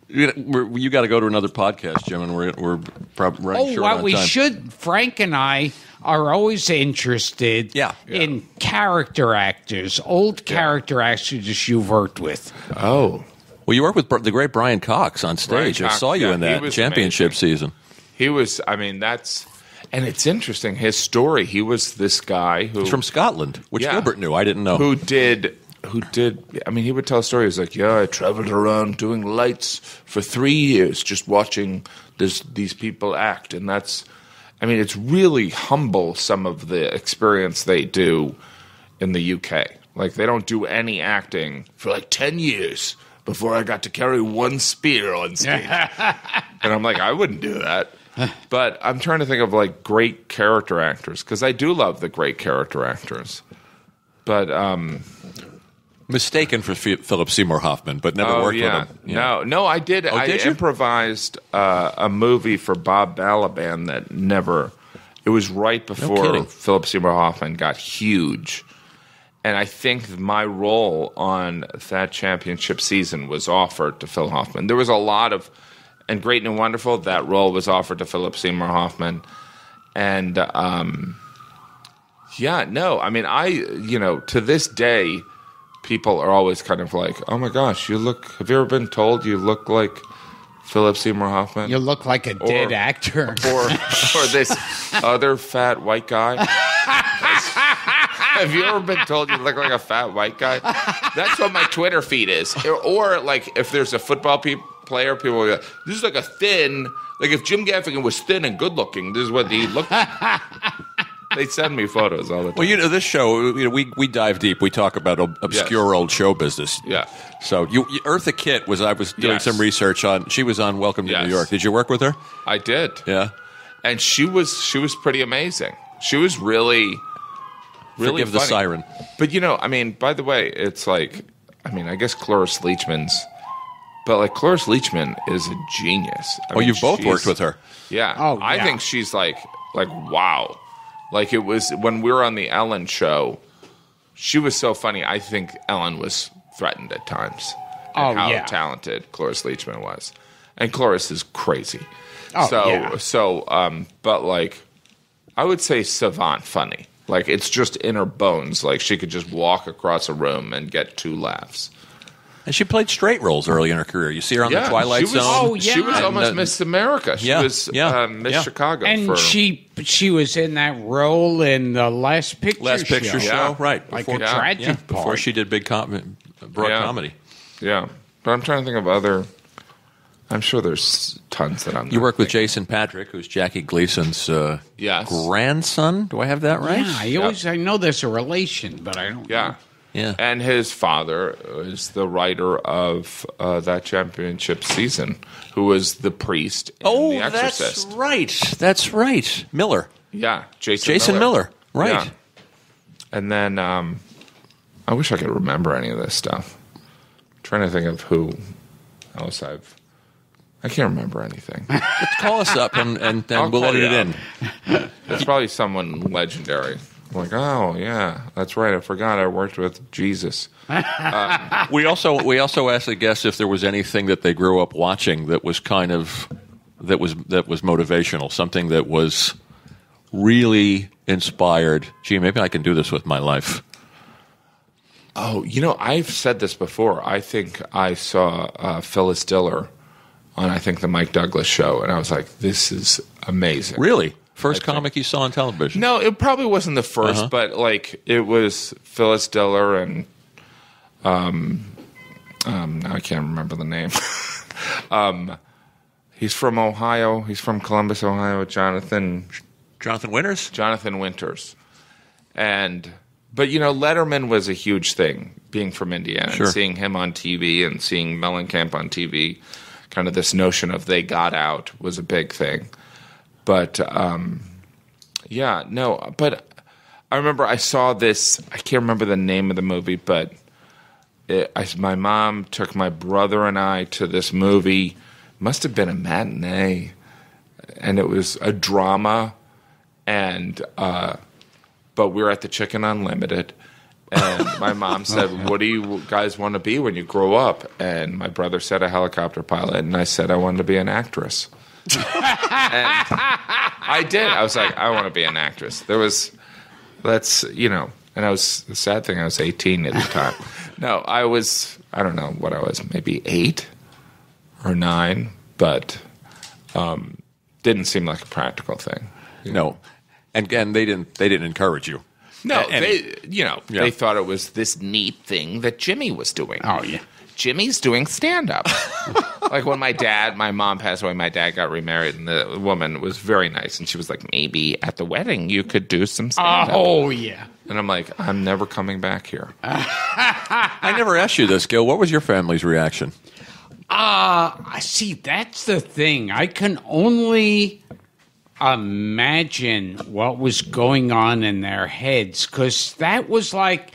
[SPEAKER 2] You, you got to go to another podcast, Jim, and we're we're probably running
[SPEAKER 1] oh,
[SPEAKER 2] short
[SPEAKER 1] well,
[SPEAKER 2] on
[SPEAKER 1] we
[SPEAKER 2] time.
[SPEAKER 1] should. Frank and I are always interested
[SPEAKER 2] Yeah.
[SPEAKER 1] in character actors, old character actors you've worked with.
[SPEAKER 3] Oh.
[SPEAKER 2] Well, you worked with the great Brian Cox on stage.
[SPEAKER 3] Brian
[SPEAKER 2] I saw you
[SPEAKER 3] yeah,
[SPEAKER 2] in that championship
[SPEAKER 3] amazing.
[SPEAKER 2] season.
[SPEAKER 3] He was, I mean, that's, and it's interesting. His story, he was this guy who.
[SPEAKER 2] He's from Scotland, which
[SPEAKER 3] Yeah.
[SPEAKER 2] Gilbert knew. I didn't know.
[SPEAKER 3] who did who did I mean he would tell a story he was like yeah I traveled around doing lights for 3 years just watching this these people act and that's I mean it's really humble some of the experience they do in the UK like they don't do any acting for like 10 years before I got to carry one spear on stage. <laughs> And I'm like I wouldn't do that. <laughs> But I'm trying to think of like great character actors because I do love the great character actors. But um
[SPEAKER 2] Mistaken for F- Philip Seymour Hoffman, but never
[SPEAKER 3] Oh
[SPEAKER 2] worked
[SPEAKER 3] yeah.
[SPEAKER 2] with him. Yeah.
[SPEAKER 3] No, no, I did. I
[SPEAKER 2] did you?
[SPEAKER 3] improvised uh, a movie for Bob Balaban that never. It was right before
[SPEAKER 2] kidding.
[SPEAKER 3] Philip Seymour Hoffman got huge, and I think my role on that championship season was offered to Phil Hoffman. There was a lot of, and Great and Wonderful. That role was offered to Philip Seymour Hoffman, and um, yeah, no, I mean, I you know to this day people are always kind of like, "Oh my gosh, you look." Have you ever been told you look like Philip Seymour Hoffman,
[SPEAKER 1] You look like a dead actor. <laughs>
[SPEAKER 3] or or this other fat white guy? Have you ever been told you look like a fat white guy? That's what my Twitter feed is. Or, or, like if there's a football pe- player, people will go, "This is like a thin." Like if Jim Gaffigan was thin and good looking, this is what he looked. They send me photos all the time.
[SPEAKER 2] Well, you know, this show, you know, we, we dive deep. We talk about ob- obscure old show business.
[SPEAKER 3] Yeah.
[SPEAKER 2] So, you, you- Eartha Kitt was, I was doing
[SPEAKER 3] Yes.
[SPEAKER 2] some research on, she was on Welcome to
[SPEAKER 3] Yes.
[SPEAKER 2] New York. Did you work with her?
[SPEAKER 3] I did.
[SPEAKER 2] Yeah.
[SPEAKER 3] and she was she was pretty amazing. She was really, really
[SPEAKER 2] Forgive the siren.
[SPEAKER 3] But you know, I mean, by the way, it's like, I mean, I guess Cloris Leachman's, but like Cloris Leachman is a genius. I
[SPEAKER 2] Oh,
[SPEAKER 3] mean,
[SPEAKER 2] you've both worked with her.
[SPEAKER 3] Yeah.
[SPEAKER 1] Oh,
[SPEAKER 3] I think she's like, like wow, like it was when we were on the Ellen show. She was so funny. I think Ellen was threatened at times.
[SPEAKER 1] Oh,
[SPEAKER 3] how
[SPEAKER 1] yeah.
[SPEAKER 3] talented Cloris Leachman was, and Cloris is crazy.
[SPEAKER 1] Oh,
[SPEAKER 3] so
[SPEAKER 1] yeah.
[SPEAKER 3] so um, but like, I would say savant funny. Like it's just in her bones. Like she could just walk across a room and get two laughs.
[SPEAKER 2] And she played straight roles early in her career. You see her on the Twilight
[SPEAKER 3] she was,
[SPEAKER 2] Zone.
[SPEAKER 1] Oh, yeah.
[SPEAKER 3] She was
[SPEAKER 1] And,
[SPEAKER 3] almost
[SPEAKER 2] uh,
[SPEAKER 3] Miss America. She
[SPEAKER 2] yeah,
[SPEAKER 3] was
[SPEAKER 2] yeah,
[SPEAKER 3] uh, Miss
[SPEAKER 2] yeah.
[SPEAKER 3] Chicago.
[SPEAKER 1] and
[SPEAKER 3] for,
[SPEAKER 1] she she was in that role in the last picture
[SPEAKER 2] Last picture show,
[SPEAKER 3] Yeah.
[SPEAKER 2] right?
[SPEAKER 1] like
[SPEAKER 2] Before,
[SPEAKER 1] a tragic
[SPEAKER 2] yeah,
[SPEAKER 1] part.
[SPEAKER 2] before she did big com- broad
[SPEAKER 3] Yeah.
[SPEAKER 2] comedy.
[SPEAKER 3] Yeah, but I'm trying to think of other. I'm sure there's tons that I'm.
[SPEAKER 2] You
[SPEAKER 3] not
[SPEAKER 2] work with. Jason Patric, who's Jackie Gleason's uh,
[SPEAKER 3] Yes.
[SPEAKER 2] grandson. Do I have that right?
[SPEAKER 1] Yeah, I always I know there's a relation, but I don't.
[SPEAKER 3] Yeah.
[SPEAKER 2] Yeah.
[SPEAKER 3] And his father is the writer of uh, that championship season, who was the priest in
[SPEAKER 2] Oh,
[SPEAKER 3] The Exorcist.
[SPEAKER 2] that's right. That's right. Miller.
[SPEAKER 3] Yeah, Jason,
[SPEAKER 2] Jason Miller. Right.
[SPEAKER 3] Yeah. And then um, I wish I could remember any of this stuff. trying to think of who else I've. I can't remember anything. <laughs>
[SPEAKER 2] Call us up and, and, and we'll edit it
[SPEAKER 3] up.
[SPEAKER 2] in.
[SPEAKER 3] It's probably someone legendary. I'm like, oh yeah, that's right. I forgot I worked with Jesus. <laughs>
[SPEAKER 2] We also we also asked the guests if there was anything that they grew up watching that was kind of that was that was motivational, something that was really inspired. Gee, maybe I can do this with my life.
[SPEAKER 3] Oh, you know, I've said this before. I think I saw uh, Phyllis Diller on I think the Mike Douglas show, and I was like, this is amazing.
[SPEAKER 2] Really, first comic you saw on television.
[SPEAKER 3] No, it probably wasn't the 1st
[SPEAKER 2] Uh-huh.
[SPEAKER 3] but like it was Phyllis Diller and um um now I can't remember the name. <laughs> um he's from Ohio. He's from Columbus, Ohio. Jonathan
[SPEAKER 2] Jonathan Winters.
[SPEAKER 3] Jonathan Winters. And but you know, Letterman was a huge thing, being from Indiana,
[SPEAKER 2] Sure.
[SPEAKER 3] and seeing him on TV and seeing Mellencamp on TV. Kind of this notion of they got out was a big thing. But um, yeah, no. But I remember I saw this. I can't remember the name of the movie, but it, I, my mom took my brother and I to this movie. Must have been a matinee, and it was a drama. And uh, but we were at the Chicken Unlimited, and my mom <laughs> said, "What do you guys want to be when you grow up?" And my brother said, "A helicopter pilot," and I said, "I wanted to be an actress." And I did. I was like, "I want to be an actress." There was, that's you know, and I was the sad thing. I was 18 at the time. <laughs> no, I was. I don't know what I was. Maybe eight or nine, but um, didn't seem like a practical thing.
[SPEAKER 2] you No, and again, they didn't they didn't encourage you.
[SPEAKER 3] No,
[SPEAKER 2] And-
[SPEAKER 3] they you know
[SPEAKER 2] Yeah.
[SPEAKER 3] they thought it was this neat thing that Jimmy was doing.
[SPEAKER 1] Oh yeah.
[SPEAKER 3] Jimmy's doing stand up. <laughs> like when my dad, my mom passed away, my dad got remarried, and the woman was very nice, and she was like, maybe at the wedding you could do some stand up.
[SPEAKER 1] Oh, oh yeah.
[SPEAKER 3] And I'm like, I'm never coming back here. <laughs>
[SPEAKER 2] I never asked you this, Gil. What was your family's reaction?
[SPEAKER 1] Uh, I see. That's the thing. I can only imagine what was going on in their heads because that was like,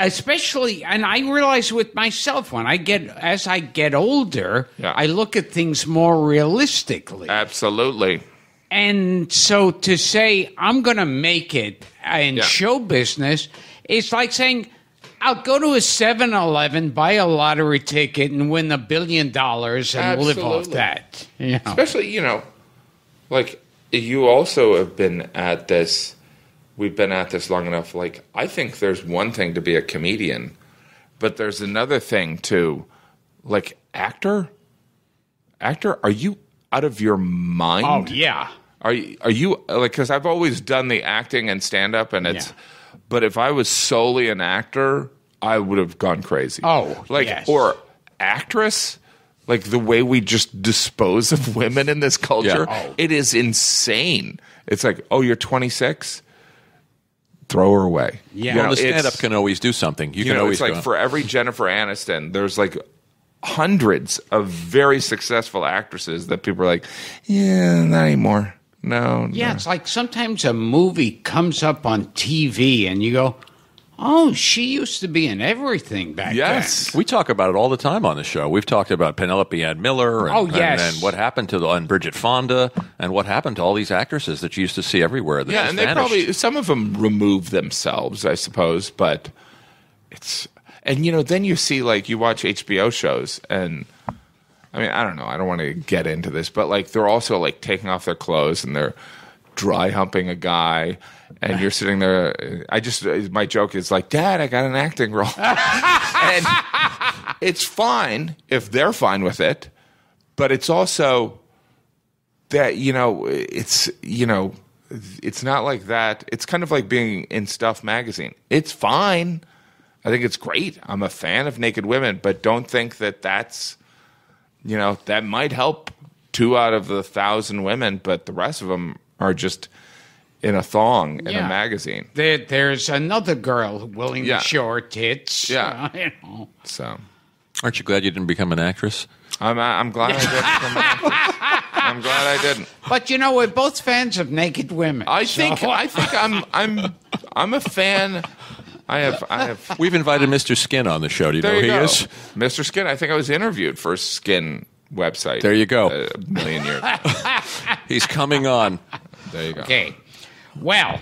[SPEAKER 1] especially, and I realize with myself when I get as I get older,
[SPEAKER 3] Yeah.
[SPEAKER 1] I look at things more realistically.
[SPEAKER 3] Absolutely.
[SPEAKER 1] And so to say I'm going to make it in
[SPEAKER 3] Yeah.
[SPEAKER 1] show business is like saying I'll go to a 7-Eleven, buy a lottery ticket, and win a billion dollars and live off
[SPEAKER 3] Absolutely.
[SPEAKER 1] that. You know?
[SPEAKER 3] Especially, you know, like you also have been at this, we've been at this long enough. Like, I think there's one thing to be a comedian, but there's another thing to, like, actor. Actor, are you out of your mind?
[SPEAKER 1] Oh yeah.
[SPEAKER 3] Are you, are you like because I've always done the acting and stand up and it's
[SPEAKER 1] Yeah.
[SPEAKER 3] but if I was solely an actor, I would have gone crazy.
[SPEAKER 1] Oh,
[SPEAKER 3] like
[SPEAKER 1] yes.
[SPEAKER 3] or actress, like the way we just dispose of women in this culture,
[SPEAKER 2] Yeah.
[SPEAKER 1] Oh.
[SPEAKER 3] it is insane. It's like, oh, you're 26, throw her away.
[SPEAKER 1] Yeah.
[SPEAKER 3] You
[SPEAKER 2] Well,
[SPEAKER 3] know,
[SPEAKER 2] the stand up can always do something. You,
[SPEAKER 3] you
[SPEAKER 2] can
[SPEAKER 3] know,
[SPEAKER 2] always
[SPEAKER 3] it's like
[SPEAKER 2] go.
[SPEAKER 3] for every Jennifer Aniston, there's like hundreds of very successful actresses that people are like, yeah, not anymore. No,
[SPEAKER 1] Yeah,
[SPEAKER 3] no.
[SPEAKER 1] it's like sometimes a movie comes up on TV and you go, "Oh, she used to be in everything back then.
[SPEAKER 3] Yes.
[SPEAKER 2] we talk about it all the time on the show. We've talked about Penelope Ann Miller and,
[SPEAKER 1] Oh, yes.
[SPEAKER 2] and, and what happened to the, and Bridget Fonda and what happened to all these actresses that you used to see everywhere.
[SPEAKER 3] Yeah, and they
[SPEAKER 2] vanished.
[SPEAKER 3] probably some of them remove themselves, I suppose, but it's and you know then you see like you watch HBO shows and I mean I don't know I don't want to get into this, but like they're also like taking off their clothes and they're dry humping a guy. And you're sitting there. I just my joke is like, Dad, I got an acting role, <laughs> and it's fine if they're fine with it, but it's also that you know it's you know it's not like that. It's kind of like being in Stuff magazine. It's fine. I think it's great. I'm a fan of naked women, but don't think that that's you know that might help two out of the thousand women, but the rest of them are just in a thong in
[SPEAKER 1] Yeah.
[SPEAKER 3] a magazine.
[SPEAKER 1] There, there's another girl willing
[SPEAKER 3] Yeah.
[SPEAKER 1] to show her tits.
[SPEAKER 3] Yeah. <laughs>
[SPEAKER 1] uh, you know.
[SPEAKER 3] So
[SPEAKER 2] Aren't you glad you didn't become an actress?
[SPEAKER 3] I'm I'm glad I didn't. <laughs> I'm glad I didn't.
[SPEAKER 1] But you know, we're both fans of naked women.
[SPEAKER 3] I think I <laughs> think I'm I'm I'm a fan. I have I have.
[SPEAKER 2] We've invited Mr. Skin on the show. Do you
[SPEAKER 3] There
[SPEAKER 2] know
[SPEAKER 3] you
[SPEAKER 2] who he
[SPEAKER 3] go,
[SPEAKER 2] is?
[SPEAKER 3] Mr. Skin. I think I was interviewed for a Skin website.
[SPEAKER 2] There you go.
[SPEAKER 3] A million years.
[SPEAKER 2] He's coming on.
[SPEAKER 3] There you go.
[SPEAKER 1] Okay. Well,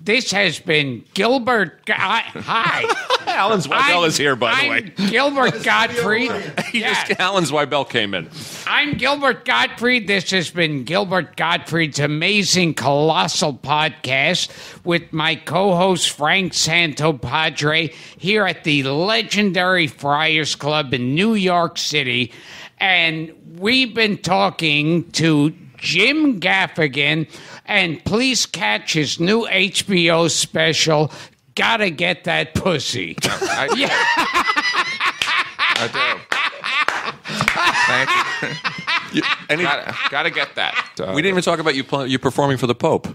[SPEAKER 1] this has been Gilbert. Go- Hi. <laughs>
[SPEAKER 2] Alan Zweibel is here, by the
[SPEAKER 1] I'm
[SPEAKER 2] way.
[SPEAKER 1] Gilbert <laughs> Gottfried.
[SPEAKER 2] He
[SPEAKER 1] Yes.
[SPEAKER 2] just, Alan Zweibel came in.
[SPEAKER 1] I'm Gilbert Gottfried. This has been Gilbert Gottfried's amazing, colossal podcast with my co host Frank Santopadre here at the legendary Friars Club in New York City. And we've been talking to Jim Gaffigan. And please catch his new HBO special, Gotta Get That Pussy. <laughs>
[SPEAKER 3] I, I do. Thank you.
[SPEAKER 2] And he-
[SPEAKER 3] Gotta, gotta get that. Uh,
[SPEAKER 2] we didn't even talk about you you performing for the Pope.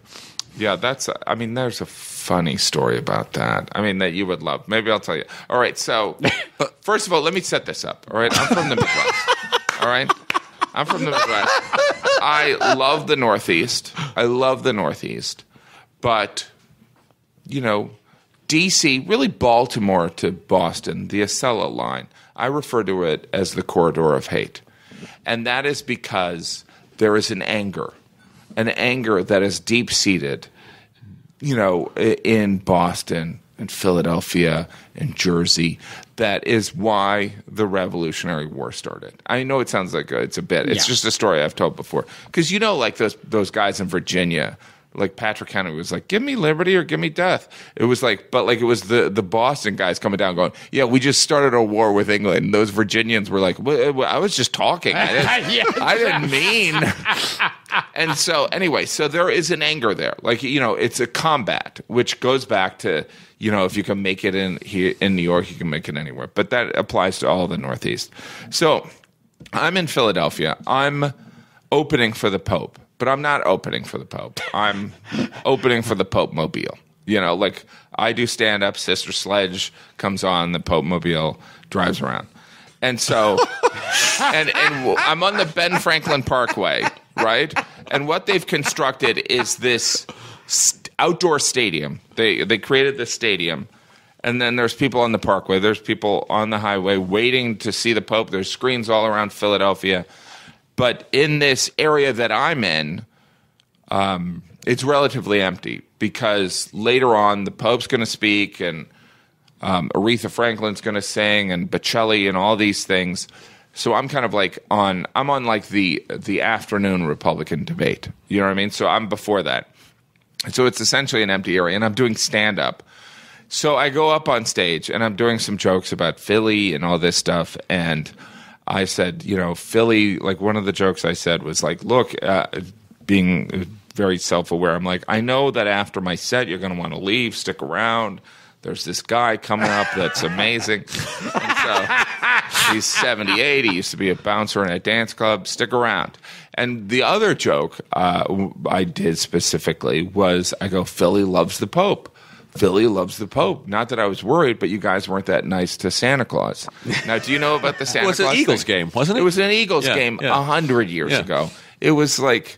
[SPEAKER 3] Yeah, that's. I mean, there's a funny story about that. I mean, that you would love. Maybe I'll tell you. All right. So, <laughs> first of all, let me set this up. All right, I'm from the Midwest. All right, I'm from the Midwest. I love the Northeast. I love the Northeast, but you know, DC, really Baltimore to Boston, the Acela line. I refer to it as the corridor of hate, and that is because there is an anger an anger that is deep seated, you know, in Boston and Philadelphia and Jersey. That is why the Revolutionary War started. I know it sounds like a, it's a bit. It's
[SPEAKER 1] Yeah.
[SPEAKER 3] just a story I've told before. Because you know, like those those guys in Virginia. Like Patrick Henry was like, "Give me liberty or give me death." It was like, but like it was the the Boston guys coming down, going, "Yeah, we just started a war with England." And those Virginians were like, "Well, "I was just talking. I didn't, <laughs> I didn't mean." <laughs> and so anyway so there is an anger there like you know it's a combat which goes back to you know if you can make it in here in new york you can make it anywhere but that applies to all the northeast so i'm in philadelphia i'm opening for the pope but i'm not opening for the pope i'm opening for the pope mobile you know like i do stand up sister sledge comes on the pope mobile drives around and so <laughs> and and I'm on the Ben Franklin Parkway, right? And what they've constructed is this st- outdoor stadium. They they created this stadium, and then there's people on the parkway. There's people on the highway waiting to see the Pope. There's screens all around Philadelphia, but in this area that I'm in, um, it's relatively empty because later on the Pope's going to speak and um, Aretha Franklin's going to sing and Bocelli and all these things. So I'm kind of like on I'm on like the the afternoon Republican debate. You know what I mean? So I'm before that. So it's essentially an empty area and I'm doing stand up. So I go up on stage and I'm doing some jokes about Philly and all this stuff and I said, you know, Philly like one of the jokes I said was like, look, uh, being very self-aware. I'm like, I know that after my set you're going to want to leave, stick around. There's this guy coming up that's amazing. So he's 78. He used to be a bouncer in a dance club. Stick around. And the other joke uh, I did specifically was I go, Philly loves the Pope. Philly loves the Pope. Not that I was worried, but you guys weren't that nice to Santa Claus. Now, do you know about the <laughs> Santa
[SPEAKER 2] Well, it's an Eagles
[SPEAKER 3] thing?
[SPEAKER 2] game, wasn't it?
[SPEAKER 3] It was an Eagles
[SPEAKER 2] Yeah,
[SPEAKER 3] game a
[SPEAKER 2] yeah.
[SPEAKER 3] hundred years
[SPEAKER 2] Yeah.
[SPEAKER 3] ago. It was like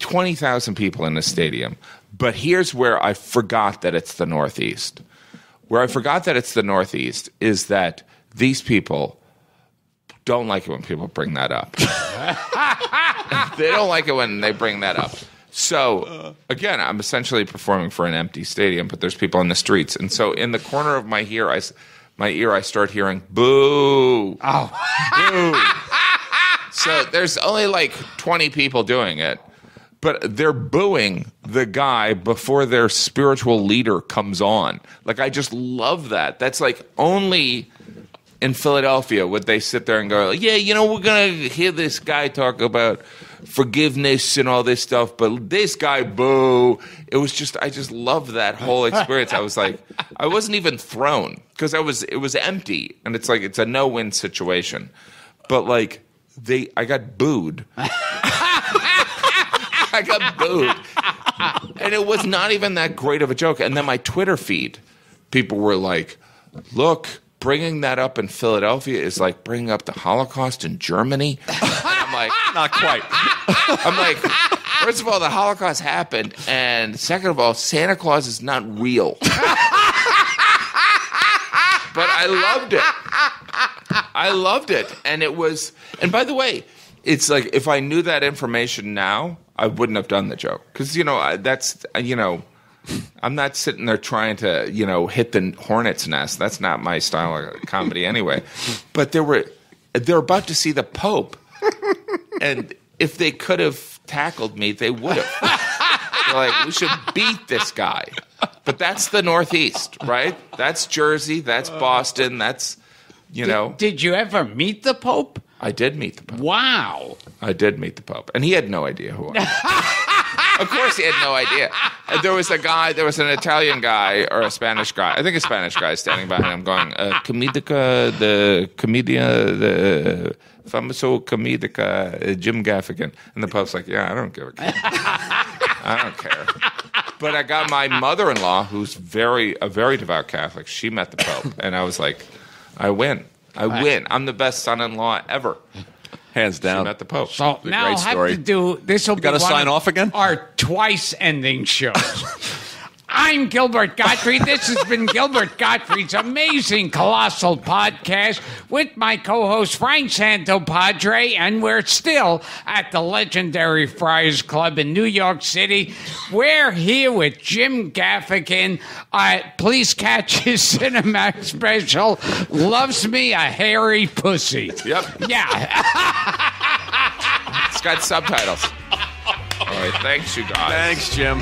[SPEAKER 3] 20,000 people in the stadium. But here's where I forgot that it's the Northeast. Where I forgot that it's the Northeast is that these people don't like it when people bring that up. <laughs> they don't like it when they bring that up. So, again, I'm essentially performing for an empty stadium, but there's people in the streets. And so, in the corner of my ear, I, my ear, I start hearing boo.
[SPEAKER 1] Oh, boo.
[SPEAKER 3] So there's only like 20 people doing it, but they're booing the guy before their spiritual leader comes on. Like, I just love that. That's like only in Philadelphia would they sit there and go, "Yeah, you know, we're gonna hear this guy talk about forgiveness and all this stuff, but this guy, boo!" It was just, I just loved that whole experience. I was like, I wasn't even thrown because I was, it was empty, and it's like it's a no-win situation, but like they, I got booed. <laughs> I got booed. And it was not even that great of a joke. And then my Twitter feed, people were like, look, bringing that up in Philadelphia is like bringing up the Holocaust in Germany. <laughs> Like,
[SPEAKER 2] Not quite. <laughs>
[SPEAKER 3] I'm like, first of all, the Holocaust happened. And second of all, Santa Claus is not real. but I loved it. I loved it. And it was, and by the way, it's like if I knew that information now, I wouldn't have done the joke. Because, you know, that's, you know, I'm not sitting there trying to, you know, hit the hornet's nest. That's not my style of comedy anyway. But there were, they're about to see the Pope. And if they could have tackled me, they would have. Like, we should beat this guy. But that's the Northeast, right? That's Jersey. That's Boston. That's, you know,
[SPEAKER 1] Did you ever meet the Pope?
[SPEAKER 3] I did meet the Pope.
[SPEAKER 1] Wow.
[SPEAKER 3] I did meet the Pope, and he had no idea who I was. <laughs> of course, he had no idea. And there was a guy, there was an Italian guy or a Spanish guy, I think a Spanish guy standing behind him going, uh, Comedica, the Comedia, the famoso Comedica, uh, Jim Gaffigan. And the Pope's like, yeah, I don't give a <laughs> care. I don't care. But I got my mother-in-law, who's very a very devout Catholic. She met the Pope, and I was like, I win. I win. I'm the best son-in-law ever.
[SPEAKER 2] Hands
[SPEAKER 3] She
[SPEAKER 2] down.
[SPEAKER 3] met the Pope.
[SPEAKER 1] So now
[SPEAKER 2] great
[SPEAKER 1] I have
[SPEAKER 2] story.
[SPEAKER 1] to do this. Will be
[SPEAKER 2] gotta sign
[SPEAKER 1] of
[SPEAKER 2] off again?
[SPEAKER 1] Our twice ending shows. <laughs> I'm Gilbert Gottfried. This has been Gilbert Gottfried's amazing colossal podcast with my co-host Frank Santopadre, and we're still at the legendary Friars Club in New York City. We're here with Jim Gaffigan. Uh, please catch his Cinemax special. Loves me a hairy pussy.
[SPEAKER 3] Yep.
[SPEAKER 1] Yeah.
[SPEAKER 3] It's got subtitles. All right. Thanks, you guys.
[SPEAKER 2] Thanks, Jim.